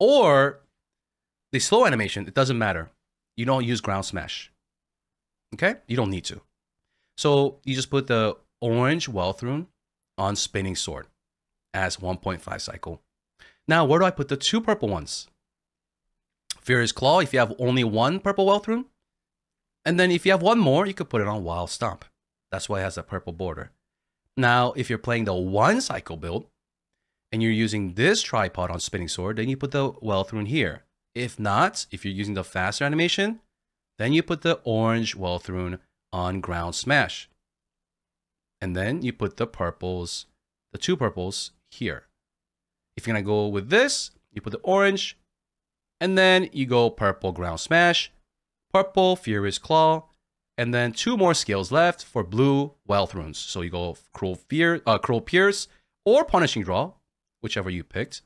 or the slow animation, it doesn't matter. You don't use ground smash. Okay? You don't need to. So you just put the orange wealth rune on spinning sword as 1.5 cycle. Now, where do I put the two purple ones? Furious Claw, if you have only one purple wealth rune. And then if you have one more, you could put it on Wild Stomp. That's why it has a purple border. Now, if you're playing the one cycle build, and you're using this tripod on spinning sword, then you put the wealth rune here. If not, if you're using the faster animation, then you put the orange wealth rune on ground smash. And then you put the purples, the two purples here. If you're gonna go with this, you put the orange, and then you go purple ground smash, purple furious claw, and then two more skills left for blue wealth runes. So you go cruel fear, uh, cruel pierce, or punishing draw, whichever you picked,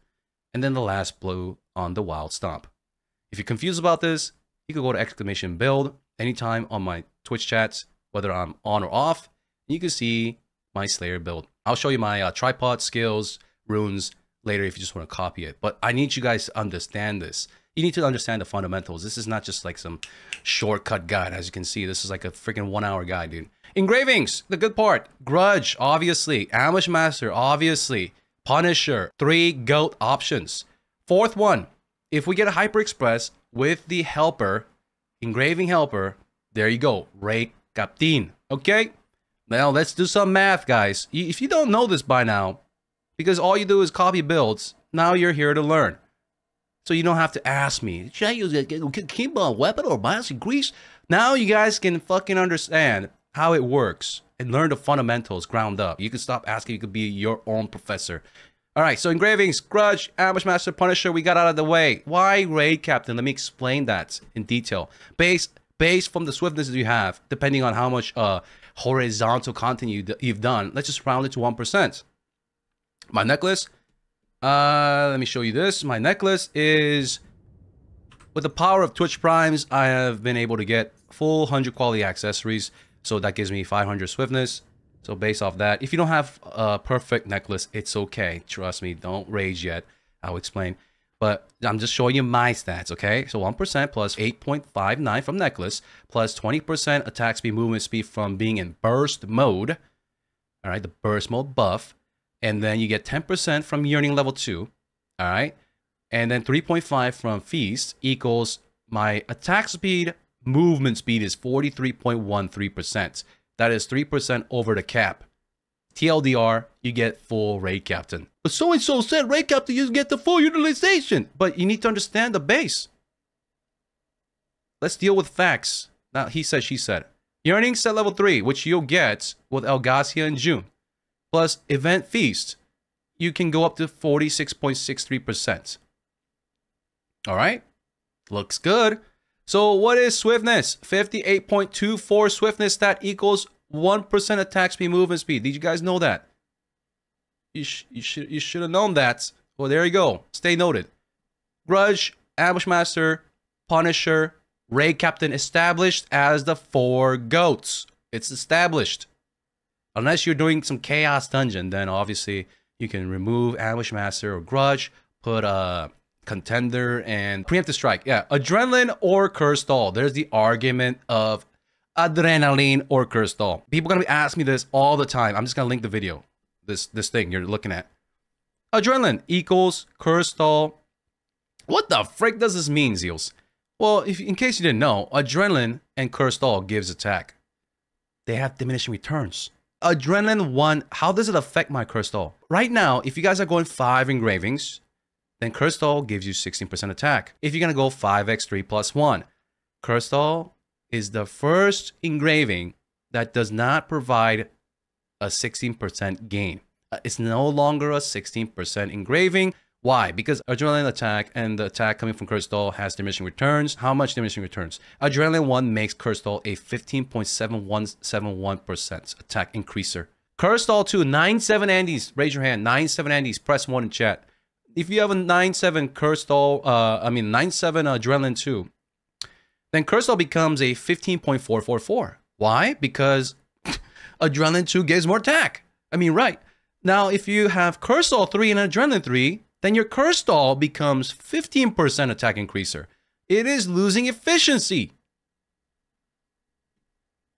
and then the last blue on the wild stomp. If you're confused about this, you can go to exclamation build anytime on my Twitch chats, whether I'm on or off. and You can see my Slayer build. I'll show you my uh, tripod skills, runes later if you just want to copy it. But I need you guys to understand this. You need to understand the fundamentals. This is not just like some shortcut guide. As you can see, this is like a freaking one hour guide, dude. Engravings, the good part. Grudge, obviously. Ambush Master, obviously. Punisher, three goat options. Fourth one, if we get a Hyper Express with the helper, engraving helper, there you go, Raid Captain. Okay? Now let's do some math, guys. If you don't know this by now, because all you do is copy builds, now you're here to learn. So you don't have to ask me, should I use a Keen Blunt weapon or biology grease? Now you guys can fucking understand how it works and learn the fundamentals ground up. You can stop asking, you could be your own professor. All right, so engravings, Grudge, Ambush Master, Punisher, we got out of the way. Why Raid Captain? Let me explain that in detail. Based based from the swiftness you have, depending on how much uh, horizontal content you, you've done, let's just round it to 1%. My necklace, uh, let me show you this. My necklace is, with the power of Twitch Primes, I have been able to get full 100 quality accessories. So that gives me 500 swiftness. So based off that, if you don't have a perfect necklace, it's okay. Trust me, don't rage yet. I'll explain. But I'm just showing you my stats, okay? So 1% plus 8.59 from necklace, plus 20% attack speed, movement speed from being in burst mode. All right, the burst mode buff. And then you get 10% from yearning level 2. All right. And then 3.5 from feast equals my attack speed, movement speed is 43.13%. That is 3% over the cap. TLDR, you get full raid captain. But so and so said raid captain, you get the full utilization. But you need to understand the base. Let's deal with facts. Now, he said, she said. Yearning set level 3, which you'll get with Elgacia in June. Plus Event Feast, you can go up to 46.63%. All right? Looks good. So what is swiftness? 58.24 swiftness that equals 1% attack speed, movement speed. Did you guys know that? You, sh you should you should have known that. Well, there you go. Stay noted. Grudge, Ambush Master, Punisher, Raid Captain established as the four goats. It's established. Unless you're doing some chaos dungeon, then obviously you can remove Ambush Master or Grudge, put a contender and preemptive strike. Yeah, adrenaline or cursed doll. There's the argument of adrenaline or cursed doll. People gonna be asking me this all the time. I'm just gonna link the video. This this thing you're looking at. Adrenaline equals cursed doll. What the frick does this mean, Zeals? Well, if in case you didn't know, adrenaline and cursed doll gives attack. They have diminishing returns. Adrenaline one, how does it affect my cursed Right now, if you guys are going five engravings, then all gives you 16% attack. If you're gonna go 5x3 plus 1, cursed doll is the first engraving that does not provide a 16% gain. Uh, It's no longer a 16% engraving. Why? Because adrenaline attack and the attack coming from Cursed Doll has diminishing returns. How much diminishing returns? Adrenaline 1 makes Cursed Doll a 15.7171% attack increaser. Cursed Doll 2, 9-7 Andes. Raise your hand. 9-7 Andes. Press 1 in chat. If you have a 9-7 Cursed Doll, uh, I mean 9-7 Adrenaline 2, then Cursed Doll becomes a 15.444. Why? Because (laughs) Adrenaline 2 gives more attack. I mean, right. Now, if you have Curse Doll 3 and Adrenaline 3, then your Curse Doll becomes 15% attack increaser. It is losing efficiency.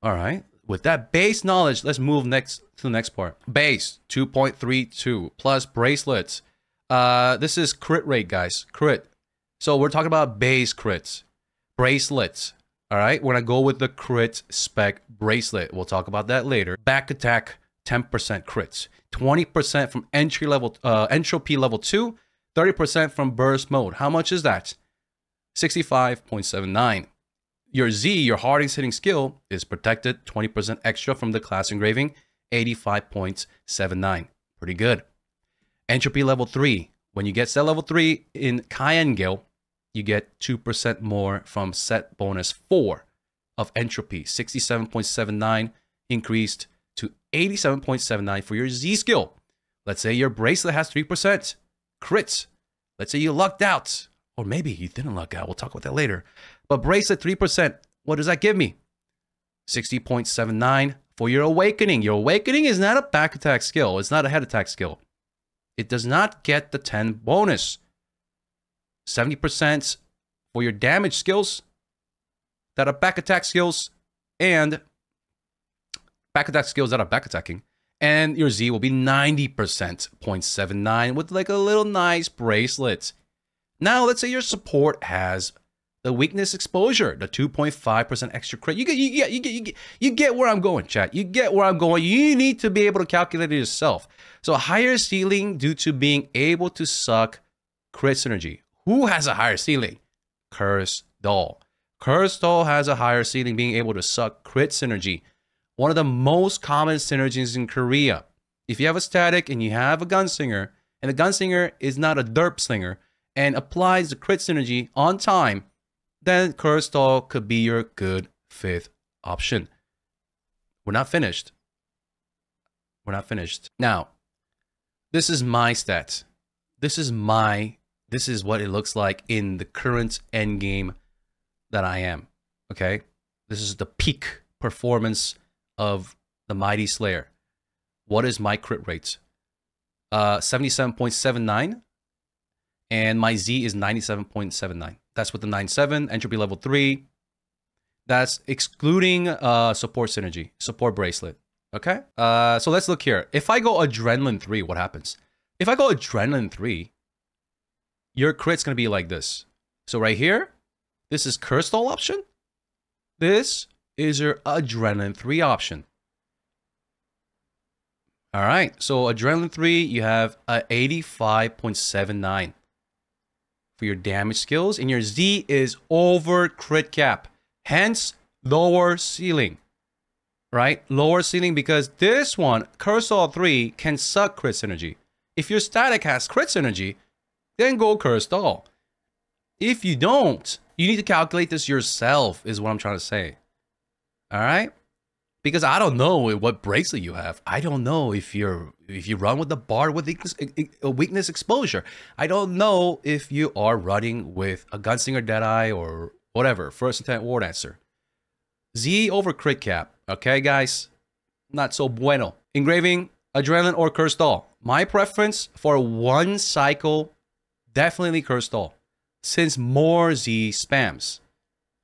All right. With that base knowledge, let's move next to the next part. Base 2.32 plus bracelets. Uh, this is crit rate, guys. Crit. So we're talking about base crits, bracelets. All right. We're gonna go with the crit spec bracelet. We'll talk about that later. Back attack 10% crits, 20% from entry level, uh, entropy level two, 30% from burst mode. How much is that? 65.79. Your Z, your hardest hitting skill, is protected 20% extra from the class engraving, 85.79. Pretty good. Entropy level 3. When you get set level 3 in Kayangel, you get 2% more from set bonus 4 of entropy, 67.79 increased to 87.79 for your Z skill. Let's say your bracelet has 3% crits. Let's say you lucked out, or maybe you didn't luck out. We'll talk about that later. But bracelet 3%, what does that give me? 60.79 for your awakening. Your awakening is not a back attack skill, it's not a head attack skill. It does not get the 10 bonus. 70% for your damage skills that are back attack skills and back attack skills that are back attacking. And your Z will be 90% 0.79 with like a little nice bracelet. Now, let's say your support has the weakness exposure, the 2.5% extra crit. You get, you get, you get, you get, you get where I'm going, chat. You get where I'm going. You need to be able to calculate it yourself. So, higher ceiling due to being able to suck crit synergy. Who has a higher ceiling? Curse Doll. Curse Doll has a higher ceiling, being able to suck crit synergy. One of the most common synergies in Korea. If you have a static and you have a gunslinger, and the gunslinger is not a derp slinger and applies the crit synergy on time, then Doll could be your good fifth option. We're not finished. We're not finished. Now, this is my stats. This is my this is what it looks like in the current end game that I am. Okay? This is the peak performance of the Mighty Slayer. What is my crit rate? Uh 77.79 and my Z is 97.79. That's with the 9.7 entropy level 3. That's excluding uh support synergy, support bracelet. Okay? Uh so let's look here. If I go adrenaline 3, what happens? If I go adrenaline 3, your crit's gonna be like this. So right here, this is cursed doll option. This is your adrenaline 3 option. All right, so adrenaline 3, you have a 85.79 for your damage skills, and your Z is over crit cap, hence lower ceiling. Right? Lower ceiling because this one, Curse Doll 3, can suck crit synergy. If your static has crit synergy, then go Cursed Doll. If you don't, you need to calculate this yourself, is what I'm trying to say. All right? Because I don't know what bracelet you have. I don't know if you're if you run with the bard with weakness, weakness exposure. I don't know if you are running with a Gunslinger Deadeye or whatever. First intent word answer. Z over crit cap. Okay, guys? Not so bueno. Engraving, adrenaline, or cursed doll. My preference for one cycle, definitely cursed doll. Since more Z spams.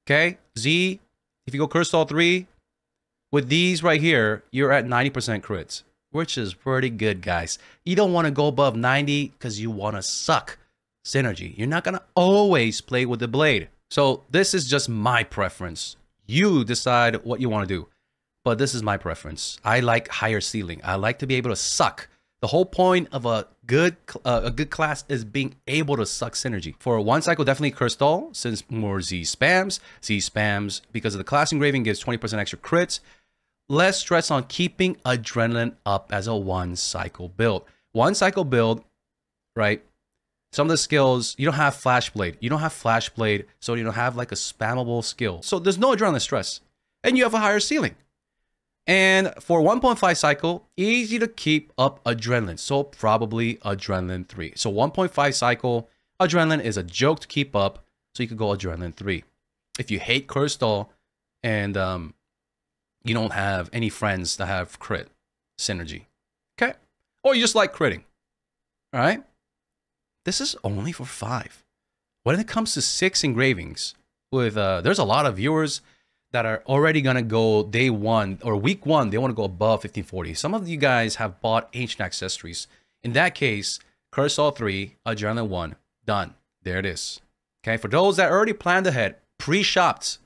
Okay? Z, if you go cursed doll 3, with these right here, you're at 90% crits, which is pretty good, guys. You don't want to go above 90 because you want to suck synergy. You're not going to always play with the blade. So this is just my preference. You decide what you want to do. But this is my preference. I like higher ceiling. I like to be able to suck. The whole point of a good uh, a good class is being able to suck synergy. For one cycle, definitely Doll, since more Z spams. Z spams, because of the class engraving, gives 20% extra crits. Less stress on keeping adrenaline up as a one cycle build. One cycle build, right? Some of the skills, you don't have Flashblade. You don't have Flashblade, so you don't have like a spammable skill. So there's no adrenaline stress. And you have a higher ceiling. And for 1.5 cycle, easy to keep up adrenaline. So probably adrenaline 3. So 1.5 cycle, adrenaline is a joke to keep up. So you could go adrenaline 3. If you hate Doll and um, you don't have any friends that have crit synergy. Okay? Or you just like critting. All right? This is only for five. When it comes to six engravings, with uh, there's a lot of viewers that are already gonna go day one or week one, they want to go above 1540. Some of you guys have bought ancient accessories. In that case, Curse Doll 3, Adrenaline 1, done. There it is. Okay, for those that already planned ahead, pre-shopped,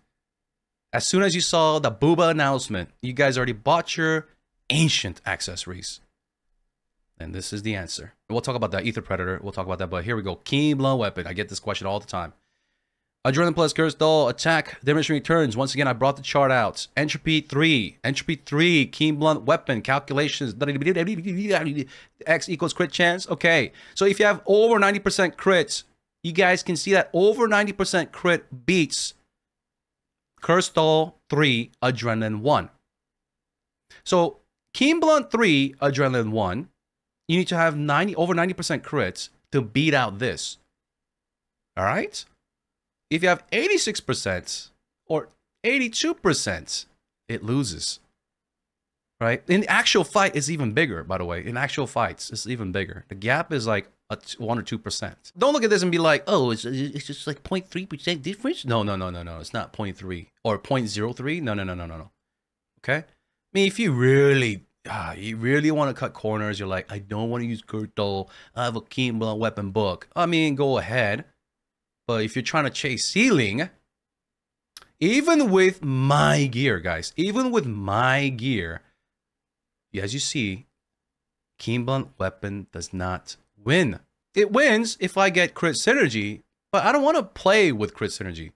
as soon as you saw the Booba announcement, you guys already bought your ancient accessories. And this is the answer. We'll talk about that Ether Predator. We'll talk about that, but here we go. Keen Blunt Weapon. I get this question all the time. Adrenaline plus Curse Doll, attack, demonstration returns. Once again, I brought the chart out. Entropy 3, Entropy 3, Keen Blunt Weapon, calculations. X equals crit chance. Okay, so if you have over 90% crits, you guys can see that over 90% crit beats Curse Doll 3, Adrenaline 1. So, Keen Blunt 3, Adrenaline 1, you need to have 90 over 90% crits to beat out this. All right? If you have 86% or 82%, it loses. Right? In actual fight, it's even bigger, by the way. In actual fights, it's even bigger. The gap is like a t- 1 or 2%. Don't look at this and be like, oh, it's, it's just like 0.3% difference. No, no, no, no, no. It's not 0.3 or 0.03. No, no, no, no, no, no. Okay? I mean, if you really ah, you really want to cut corners, you're like, I don't want to use Kurto. I have a keen weapon book. I mean, go ahead. But if you're trying to chase ceiling, even with my gear, guys, even with my gear, as you see, Keen Blunt Weapon does not win. It wins if I get crit synergy, but I don't want to play with crit synergy.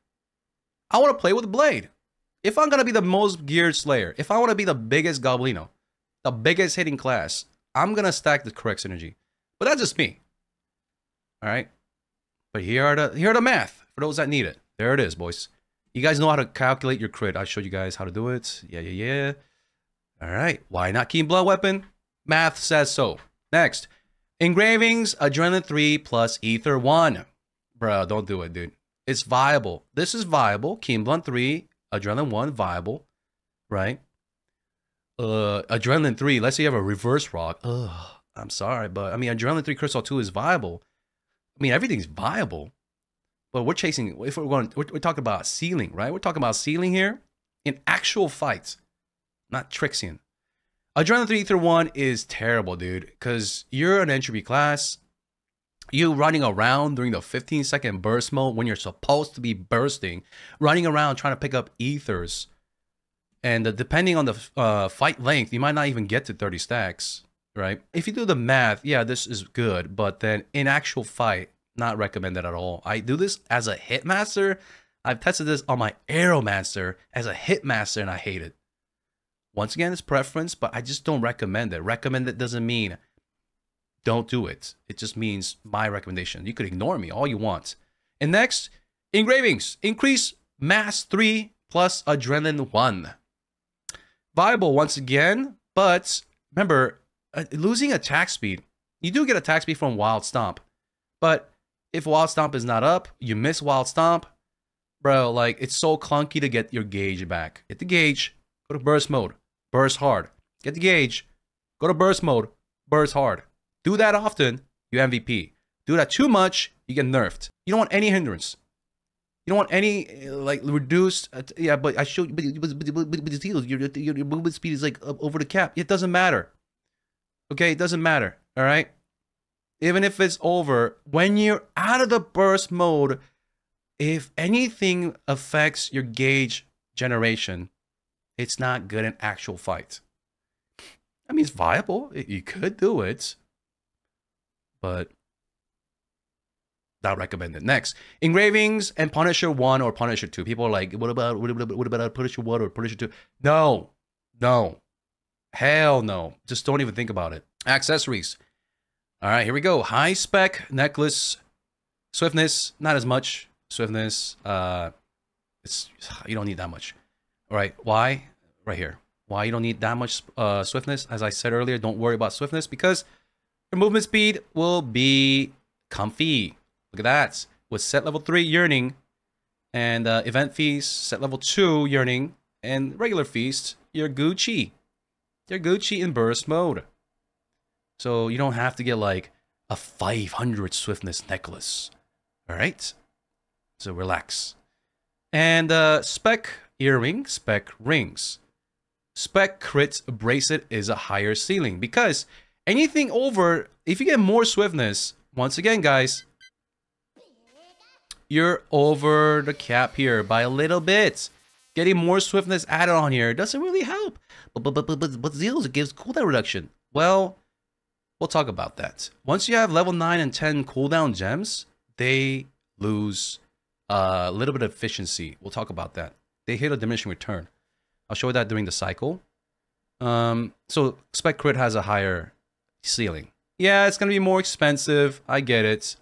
I want to play with Blade. If I'm going to be the most geared Slayer, if I want to be the biggest Goblino, the biggest hitting class, I'm going to stack the correct synergy. But that's just me. All right. But here are the here are the math for those that need it. There it is, boys. You guys know how to calculate your crit. I showed you guys how to do it. Yeah, yeah, yeah. All right. Why not Keen Blunt Weapon? Math says so. Next. Engravings, Adrenaline 3 plus Ether 1. Bro, don't do it, dude. It's viable. This is viable. Keen Blood 3, Adrenaline 1, viable. Right? Uh, Adrenaline 3, let's say you have a reverse rock. Ugh, I'm sorry, but I mean, Adrenaline 3 Crystal 2 is viable. I mean, everything's viable, but we're chasing. If we're going, we're, we're talking about ceiling, right? We're talking about ceiling here in actual fights, not Trixion. Adrenaline 3 Ether 1 is terrible, dude, because you're an entropy class. You running around during the 15 second burst mode when you're supposed to be bursting, running around trying to pick up ethers. And uh, depending on the uh, fight length, you might not even get to 30 stacks right? If you do the math, yeah, this is good, but then in actual fight, not recommended at all. I do this as a hitmaster. I've tested this on my Aeromancer as a hitmaster and I hate it. Once again, it's preference, but I just don't recommend it. Recommend it doesn't mean don't do it. It just means my recommendation. You could ignore me all you want. And next, engravings. Increase mass 3 plus adrenaline 1. Viable once again, but remember, uh, losing attack speed. You do get attack speed from Wild Stomp, but if Wild Stomp is not up, you miss Wild Stomp. Bro, like it's so clunky to get your gauge back. Get the gauge, go to burst mode, burst hard. Get the gauge, go to burst mode, burst hard. Do that often, you MVP. Do that too much, you get nerfed. You don't want any hindrance. You don't want any uh, like reduced. Uh, yeah, but I showed. But but but, but, but is your, your movement speed is like over the cap. It doesn't matter. Okay, it doesn't matter. All right. Even if it's over, when you're out of the burst mode, if anything affects your gauge generation, it's not good in actual fight. I mean, it's viable. You could do it, but not recommended. Next, engravings and Punisher One or Punisher Two. People are like, what about what about what about Punisher One or Punisher Two? No, no, hell no. Just don't even think about it. Accessories. All right, here we go. High spec necklace, swiftness, not as much swiftness. Uh, it's (sighs) you don't need that much. All right, why? Right here. Why you don't need that much uh, swiftness? As I said earlier, don't worry about swiftness because your movement speed will be comfy. Look at that. With set level 3 Yearning and uh, event feast, set level 2 Yearning, and regular feast, you're Gucci. You're Gucci in burst mode. So you don't have to get like a 500 swiftness necklace. All right? So relax. And uh, spec earring, spec rings. Spec crit bracelet is a higher ceiling because anything over, if you get more swiftness, once again, guys, you're over the cap here by a little bit. Getting more swiftness added on here doesn't really help. But but but but but, Zeals, gives cooldown reduction. Well, we'll talk about that. Once you have level 9 and 10 cooldown gems, they lose uh, a little bit of efficiency. We'll talk about that. They hit a diminishing return. I'll show you that during the cycle. Um, so Spec Crit has a higher ceiling. Yeah, it's going to be more expensive. I get it.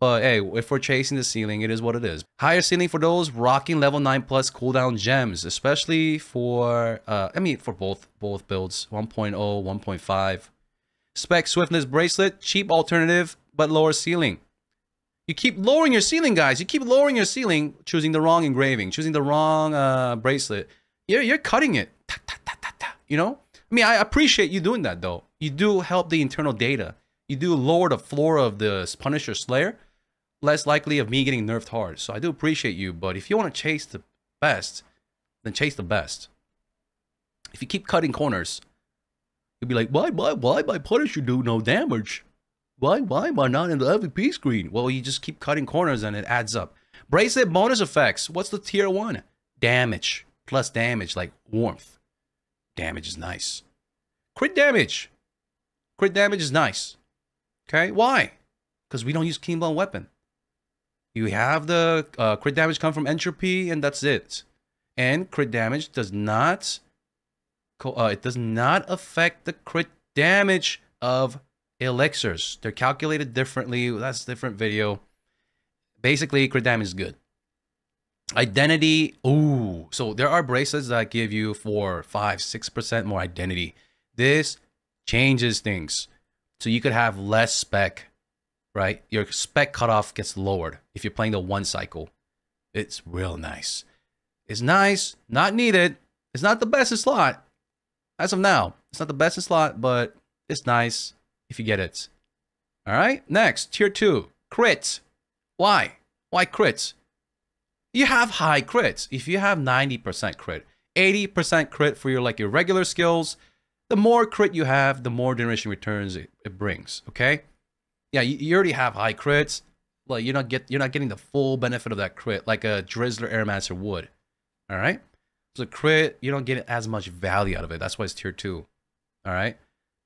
But hey, if we're chasing the ceiling, it is what it is. Higher ceiling for those rocking level 9 plus cooldown gems, especially for, uh, I mean, for both both builds, 1.0, 1.5. Spec Swiftness Bracelet, cheap alternative, but lower ceiling. You keep lowering your ceiling, guys. You keep lowering your ceiling, choosing the wrong engraving, choosing the wrong uh, bracelet. You're, you're cutting it. Ta, ta, ta, you know? I mean, I appreciate you doing that, though. You do help the internal data. You do lower the floor of the Punisher Slayer, less likely of me getting nerfed hard. So I do appreciate you, but if you want to chase the best, then chase the best. If you keep cutting corners, you'll be like, why, why, why my Punisher do no damage? Why, why am I not in the MVP screen? Well, you just keep cutting corners and it adds up. Bracelet bonus effects. What's the tier one? Damage plus damage like warmth. Damage is nice. Crit damage. Crit damage is nice. Okay, why? Because we don't use Blunt Weapon. You have the uh, crit damage come from entropy, and that's it. And crit damage does not, uh, it does not affect the crit damage of elixirs. They're calculated differently. That's a different video. Basically, crit damage is good. Identity. Ooh. So there are bracelets that give you four, five, six percent more identity. This changes things. So you could have less spec, right? Your spec cutoff gets lowered if you're playing the one cycle. It's real nice. It's nice, not needed. It's not the best in slot. As of now, it's not the best in slot, but it's nice if you get it. All right, next, tier two, crits. Why? Why crits? You have high crits. If you have 90% crit, 80% crit for your like your regular skills, the more crit you have, the more diminishing returns it, it brings. Okay, yeah, you, you, already have high crits. Well, you're not get you're not getting the full benefit of that crit like a Drizzle Aeromancer would. All right, so crit you don't get as much value out of it. That's why it's tier two. All right,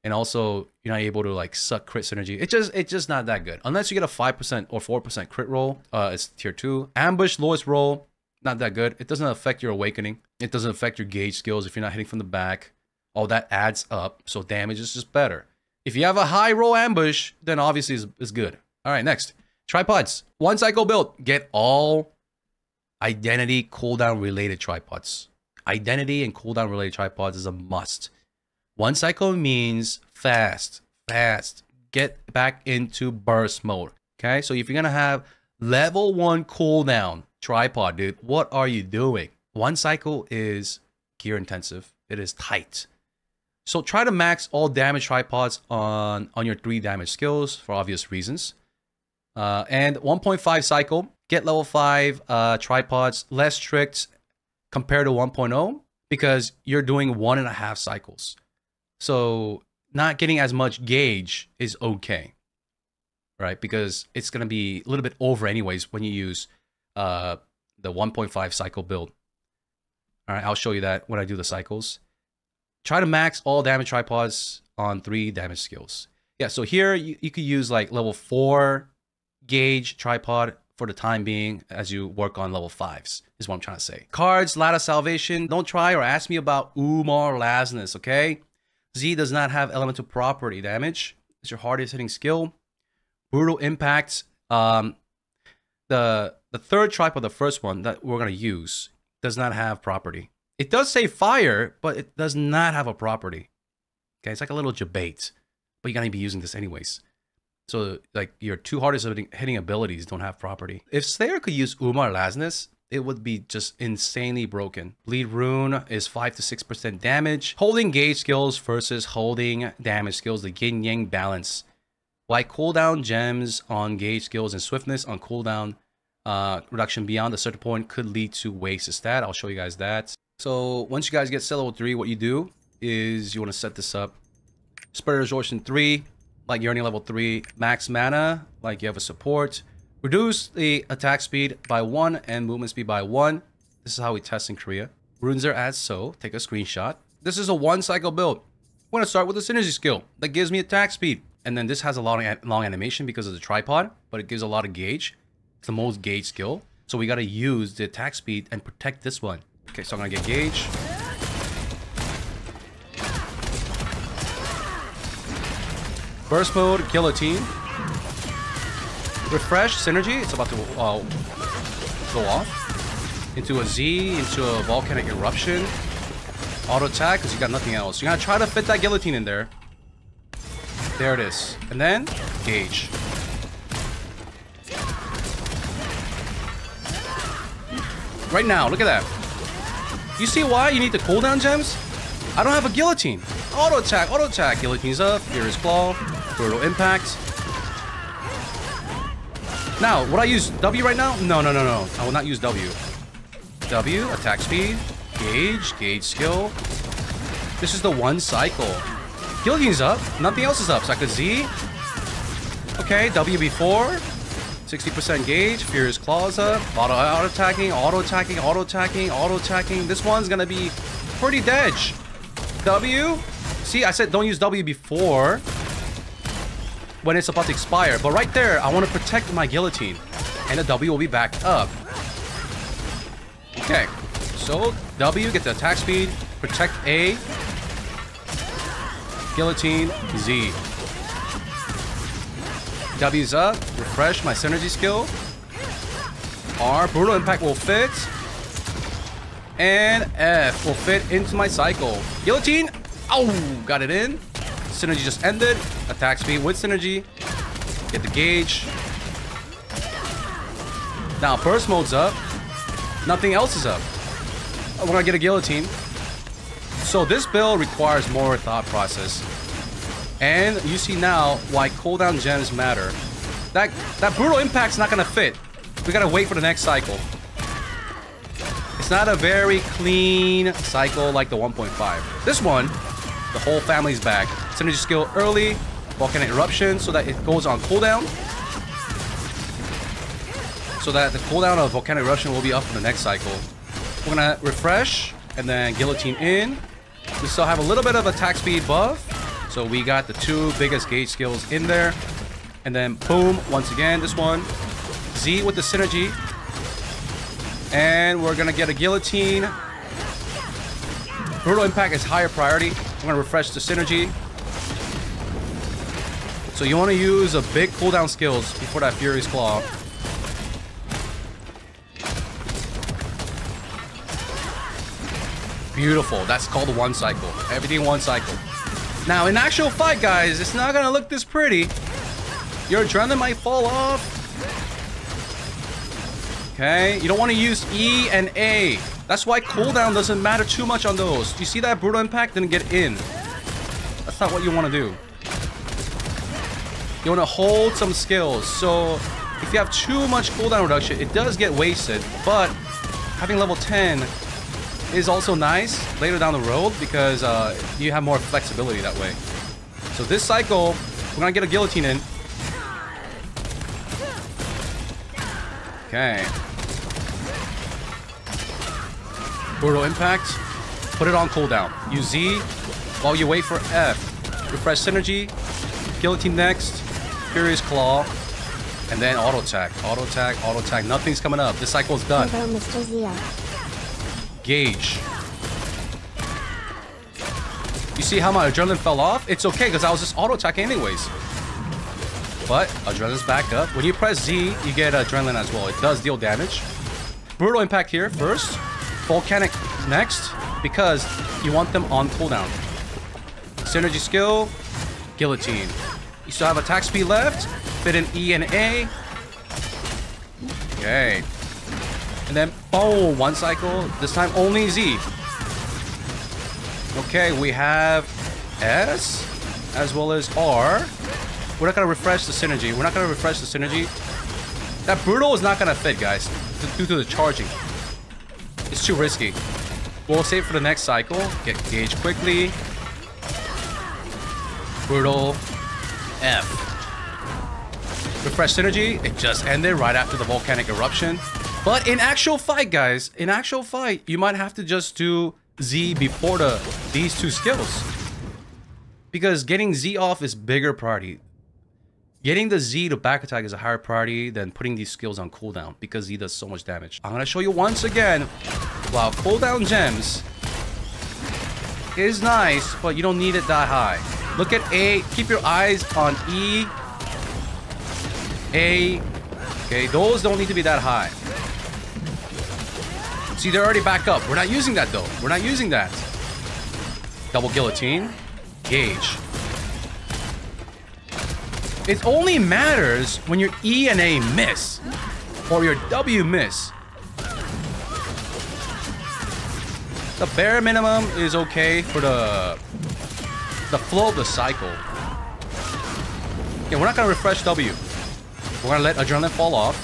and also you're not able to like suck crit synergy. It's just it's just not that good unless you get a five percent or four percent crit roll. Uh, it's tier two. Ambush lowest roll, not that good. It doesn't affect your awakening. It doesn't affect your gauge skills if you're not hitting from the back. All that adds up, so damage is just better. If you have a high roll ambush, then obviously is is good. All right, next tripods. One cycle build. Get all identity cooldown related tripods. Identity and cooldown related tripods is a must. One cycle means fast, fast. Get back into burst mode. Okay, so if you're gonna have level one cooldown tripod, dude. What are you doing? One cycle is gear intensive. It is tight. So try to max all damage tripods on on your three damage skills for obvious reasons. Uh, and 1.5 cycle, get level 5 uh, tripods less strict compared to 1.0 because you're doing one and a half cycles. So not getting as much gauge is okay, right? Because it's going to be a little bit over anyways when you use uh, the 1.5 cycle build. All right, I'll show you that when I do the cycles. Try to max all damage tripods on three damage skills. Yeah, so here you, you could use like level 4 gauge tripod for the time being as you work on level 5s, is what I'm trying to say. Cards, Light of Salvation, don't try or ask me about Umar Lasness, okay? Z does not have elemental property damage. It's your hardest hitting skill. Brutal Impact, um, the, the third tripod, the first one that we're going to use, does not have property. It does say fire, but it does not have a property. Okay, it's like a little debate, but you're to be using this anyways. So like your two hardest hitting, abilities don't have property. If Slayer could use Umar Lasness, it would be just insanely broken. Bleed Rune is 5 to 6% damage. Holding gauge skills versus holding damage skills, the yin yang balance. Why cooldown gems on gauge skills and swiftness on cooldown uh, reduction beyond a certain point could lead to wasted stat. I'll show you guys that. So once you guys get set level 3, what you do is you want to set this up. Spirit Absorption 3, like you're only level 3. Max mana, like you have a support. Reduce the attack speed by 1 and movement speed by 1. This is how we test in Korea. Runes are as so. Take a screenshot. This is a one cycle build. I'm going to start with a synergy skill that gives me attack speed. And then this has a long, long animation because of the tripod, but it gives a lot of gauge. It's the most gauge skill. So we got to use the attack speed and protect this one. Okay, so I'm to get gauge. Burst mode, guillotine. Refresh, synergy. It's about to uh, go off. Into a Z, into a volcanic eruption. Auto attack, because you got nothing else. You're to try to fit that guillotine in there. There it is. And then, gauge. Right now, look at that. You see why you need the cooldown gems? I don't have a guillotine. Auto attack, auto attack. Guillotine's up. Furious Claw. Brutal Impact. Now, would I use W right now? No, no, no, no. I will not use W. W, attack speed, gauge, gauge skill. This is the one cycle. Guillotine's up. Nothing else is up. So I could Z. Okay, W before. 60% gauge. Furious Claws up. Auto, auto attacking, auto attacking, auto attacking, auto attacking. This one's gonna be pretty dead. W. See, I said don't use W before when it's about to expire. But right there, I want to protect my guillotine. And the W will be backed up. Okay. So, W, get the attack speed. Protect A. Guillotine, Z. W's up. Refresh my synergy skill. R, Brutal Impact will fit. And F will fit into my cycle. Guillotine. Oh, got it in. Synergy just ended. Attack speed with synergy. Get the gauge. Now burst mode's up. Nothing else is up. We're gonna get a guillotine. So this build requires more thought process. And you see now why cooldown gems matter. That that brutal impact's not gonna fit. We gotta wait for the next cycle. It's not a very clean cycle like the 1.5. This one, the whole family's back. Synergy skill early, volcanic eruption so that it goes on cooldown. So that the cooldown of volcanic eruption will be up for the next cycle. We're gonna refresh and then guillotine in. We still have a little bit of attack speed buff. So we got the two biggest gauge skills in there. And then boom, once again, this one. Z with the synergy. And we're gonna get a guillotine. Brutal impact is higher priority. I'm gonna refresh the synergy. So you want to use a big cooldown skills before that Furious Claw. Beautiful. That's called one cycle. Everything one cycle. Now, in actual fight, guys, it's not gonna look this pretty. Your adrenaline might fall off. Okay, you don't want to use E and A. That's why cooldown doesn't matter too much on those. You see that brutal impact didn't get in. That's not what you want to do. You want to hold some skills. So if you have too much cooldown reduction, it does get wasted. But having level 10 is also nice later down the road because uh, you have more flexibility that way. So this cycle, we're gonna get a guillotine in. Okay. Brutal impact. Put it on cooldown. Use Z while you wait for F. Refresh synergy. Guillotine next. Furious Claw. And then auto attack. Auto attack, auto attack. Nothing's coming up. This cycle's done. Gauge. You see how my adrenaline fell off? It's okay because I was just auto attack anyways. But adrenaline's back up. When you press Z, you get adrenaline as well. It does deal damage. Brutal impact here first. Volcanic next because you want them on cooldown. Synergy skill, guillotine. You still have attack speed left. Fit in E and A. Okay. And then, boom, one cycle. This time only Z. Okay, we have S as well as R. We're not gonna refresh the synergy. We're not gonna refresh the synergy. That brutal is not gonna fit, guys, due to the charging. It's too risky. We'll save for the next cycle. Get gauge quickly. Brutal. F. Refresh synergy. It just ended right after the volcanic eruption. But in actual fight, guys, in actual fight, you might have to just do Z before the these two skills. Because getting Z off is bigger priority. Getting the Z to back attack is a higher priority than putting these skills on cooldown because Z does so much damage. I'm gonna show you once again. Wow, cooldown gems is nice, but you don't need it that high. Look at A. Keep your eyes on E. A. Okay, those don't need to be that high. See, they're already back up. We're not using that though. We're not using that. Double guillotine. Gauge. It only matters when your E and A miss. Or your W miss. The bare minimum is okay for the the flow of the cycle. Yeah, we're not gonna refresh W. We're gonna let adrenaline fall off.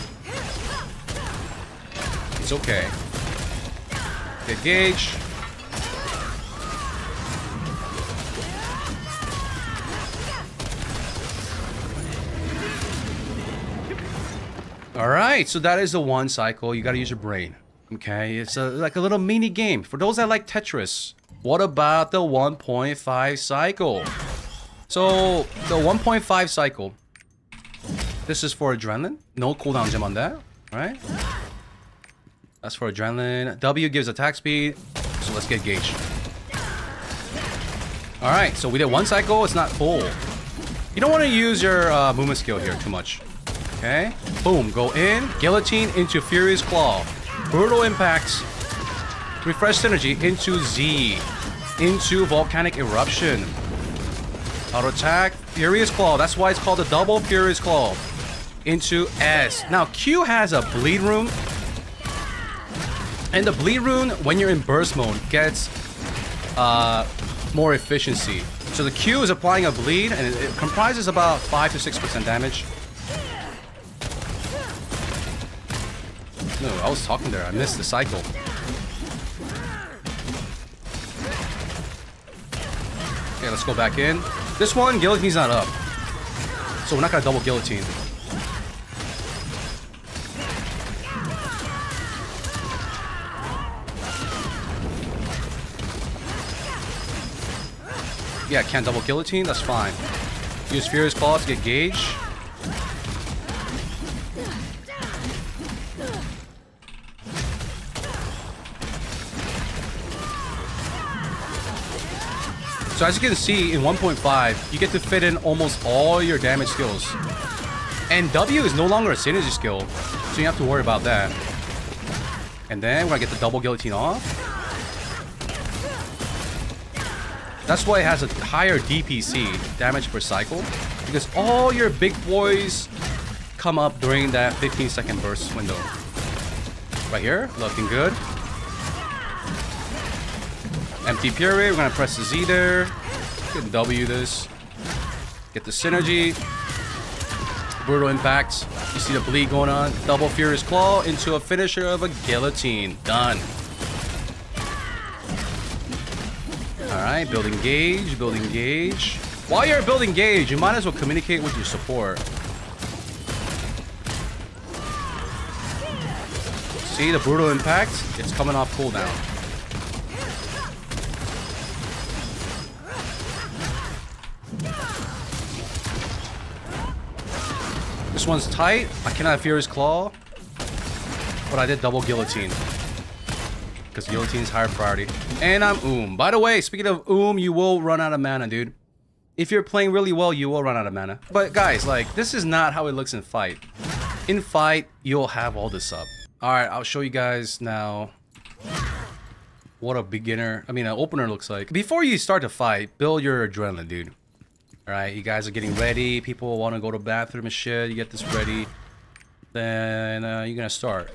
It's okay. Get gauge. All right, so that is the one cycle. You got to use your brain. Okay, it's a, like a little mini game. For those that like Tetris, what about the 1.5 cycle? So, the 1.5 cycle. This is for adrenaline. No cooldown gem on that, right? That's for adrenaline. W gives attack speed. So let's get gauge. Alright, so we did one cycle. It's not full. You don't want to use your uh, movement skill here too much. Okay. Boom. Go in. Guillotine into Furious Claw. Brutal Impacts. Refresh Synergy into Z. Into Volcanic Eruption. Auto attack. Furious Claw. That's why it's called a double Furious Claw. Into S. Now, Q has a bleed rune. And the bleed rune, when you're in burst mode, gets uh, more efficiency. So the Q is applying a bleed, and it, it comprises about 5 to 6% damage. No, I was talking there. I missed the cycle. Okay, let's go back in. This one, guillotine's not up. So we're not gonna double guillotine. Yeah, can't double guillotine, that's fine. Use Furious Claw to get gauge. So as you can see, in 1.5, you get to fit in almost all your damage skills. And W is no longer a synergy skill, so you have to worry about that. And then we're gonna get the double guillotine off. That's why it has a higher DPC, damage per cycle, because all your big boys come up during that 15 second burst window. Right here, looking good. Empty Fury, we're gonna press the Z there. Get W this. Get the synergy. Brutal impact. You see the bleed going on. Double Furious Claw into a finisher of a guillotine. Done. Alright, building gauge, building gauge. While you're building gauge, you might as well communicate with your support. See the brutal impact? It's coming off cooldown. This one's tight. I cannot Furious Claw. But I did double guillotine. Because guillotine's higher priority. And I'm Oom. By the way, speaking of Oom, you will run out of mana, dude. If you're playing really well, you will run out of mana. But guys, like, this is not how it looks in fight. In fight, you'll have all this up. Alright, I'll show you guys now what a beginner, I mean an opener looks like. Before you start to fight, build your adrenaline, dude. Alright, you guys are getting ready. People want to go to bathroom and shit. You get this ready. Then uh, you're gonna start.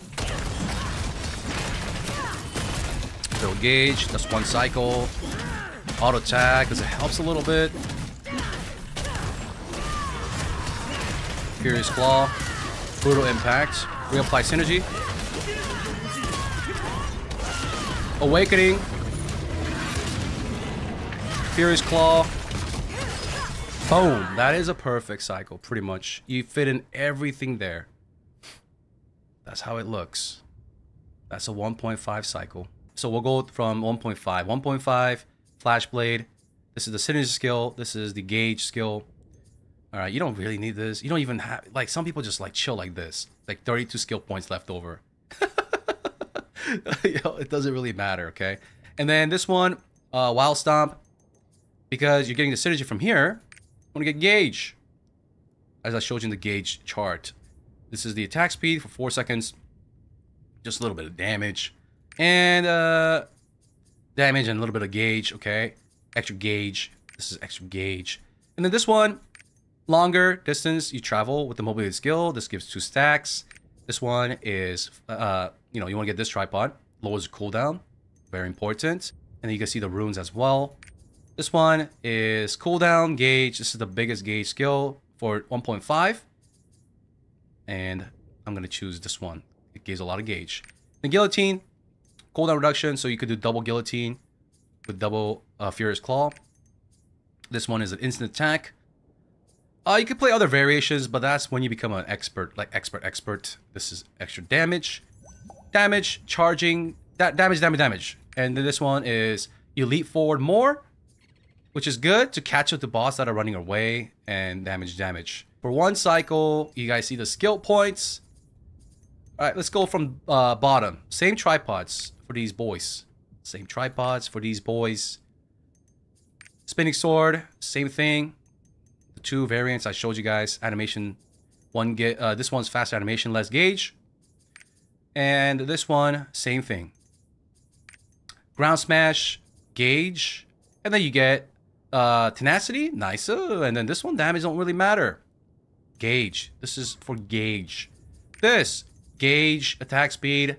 Gauge, that's one cycle. Auto tag, because it helps a little bit. Furious Claw. Brutal Impact. Reapply Synergy. Awakening. Furious Claw. Boom. That is a perfect cycle, pretty much. You fit in everything there. That's how it looks. That's a 1.5 cycle. So we'll go from 1.5. 1.5, Flash Blade. This is the synergy skill. This is the gauge skill. All right, you don't really need this. You don't even have, like, some people just, like, chill like this. Like, 32 skill points left over. (laughs) you know, it doesn't really matter, okay? And then this one, uh, Wild Stomp. Because you're getting the synergy from here, I want to get Gauge. As I showed you in the Gauge chart. This is the attack speed for 4 seconds. Just a little bit of damage. And, uh, damage and a little bit of Gauge, okay? Extra Gauge. This is extra Gauge. And then this one, longer distance you travel with the mobility skill. This gives two stacks. This one is, uh, you know, you want to get this tripod. Lowers cooldown. Very important. And then you can see the runes as well. This one is cooldown gauge. This is the biggest gauge skill for 1.5. And I'm going to choose this one. It gives a lot of gauge. The guillotine, cooldown reduction. So you could do double guillotine with double uh, Furious Claw. This one is an instant attack. Uh, you could play other variations, but that's when you become an expert, like expert, expert. This is extra damage, damage, charging, that damage, damage, damage. And then this one is you leap forward more, which is good to catch up the boss that are running away and damage, damage. For one cycle, you guys see the skill points. All right, let's go from uh, bottom. Same tripods for these boys. Same tripods for these boys. Spinning sword, same thing The two variants I showed you guys. Animation, one get uh, this one's faster animation, less gauge, and this one same thing. Ground smash, gauge, and then you get uh, tenacity, nicer, and then this one damage don't really matter. Gauge, this is for gauge. This gauge, attack speed,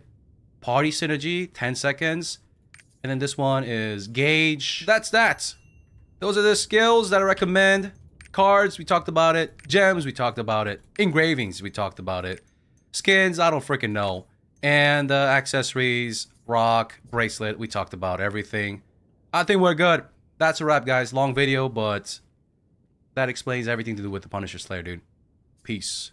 party synergy, 10 seconds, and then this one is gauge. That's that. Those are the skills that I recommend. Cards, we talked about it. Gems, we talked about it. Engravings, we talked about it. Skins, I don't freaking know. And uh, accessories, rock, bracelet, we talked about everything. I think we're good. That's a wrap, guys. Long video, but that explains everything to do with the Punisher Slayer, dude. Peace.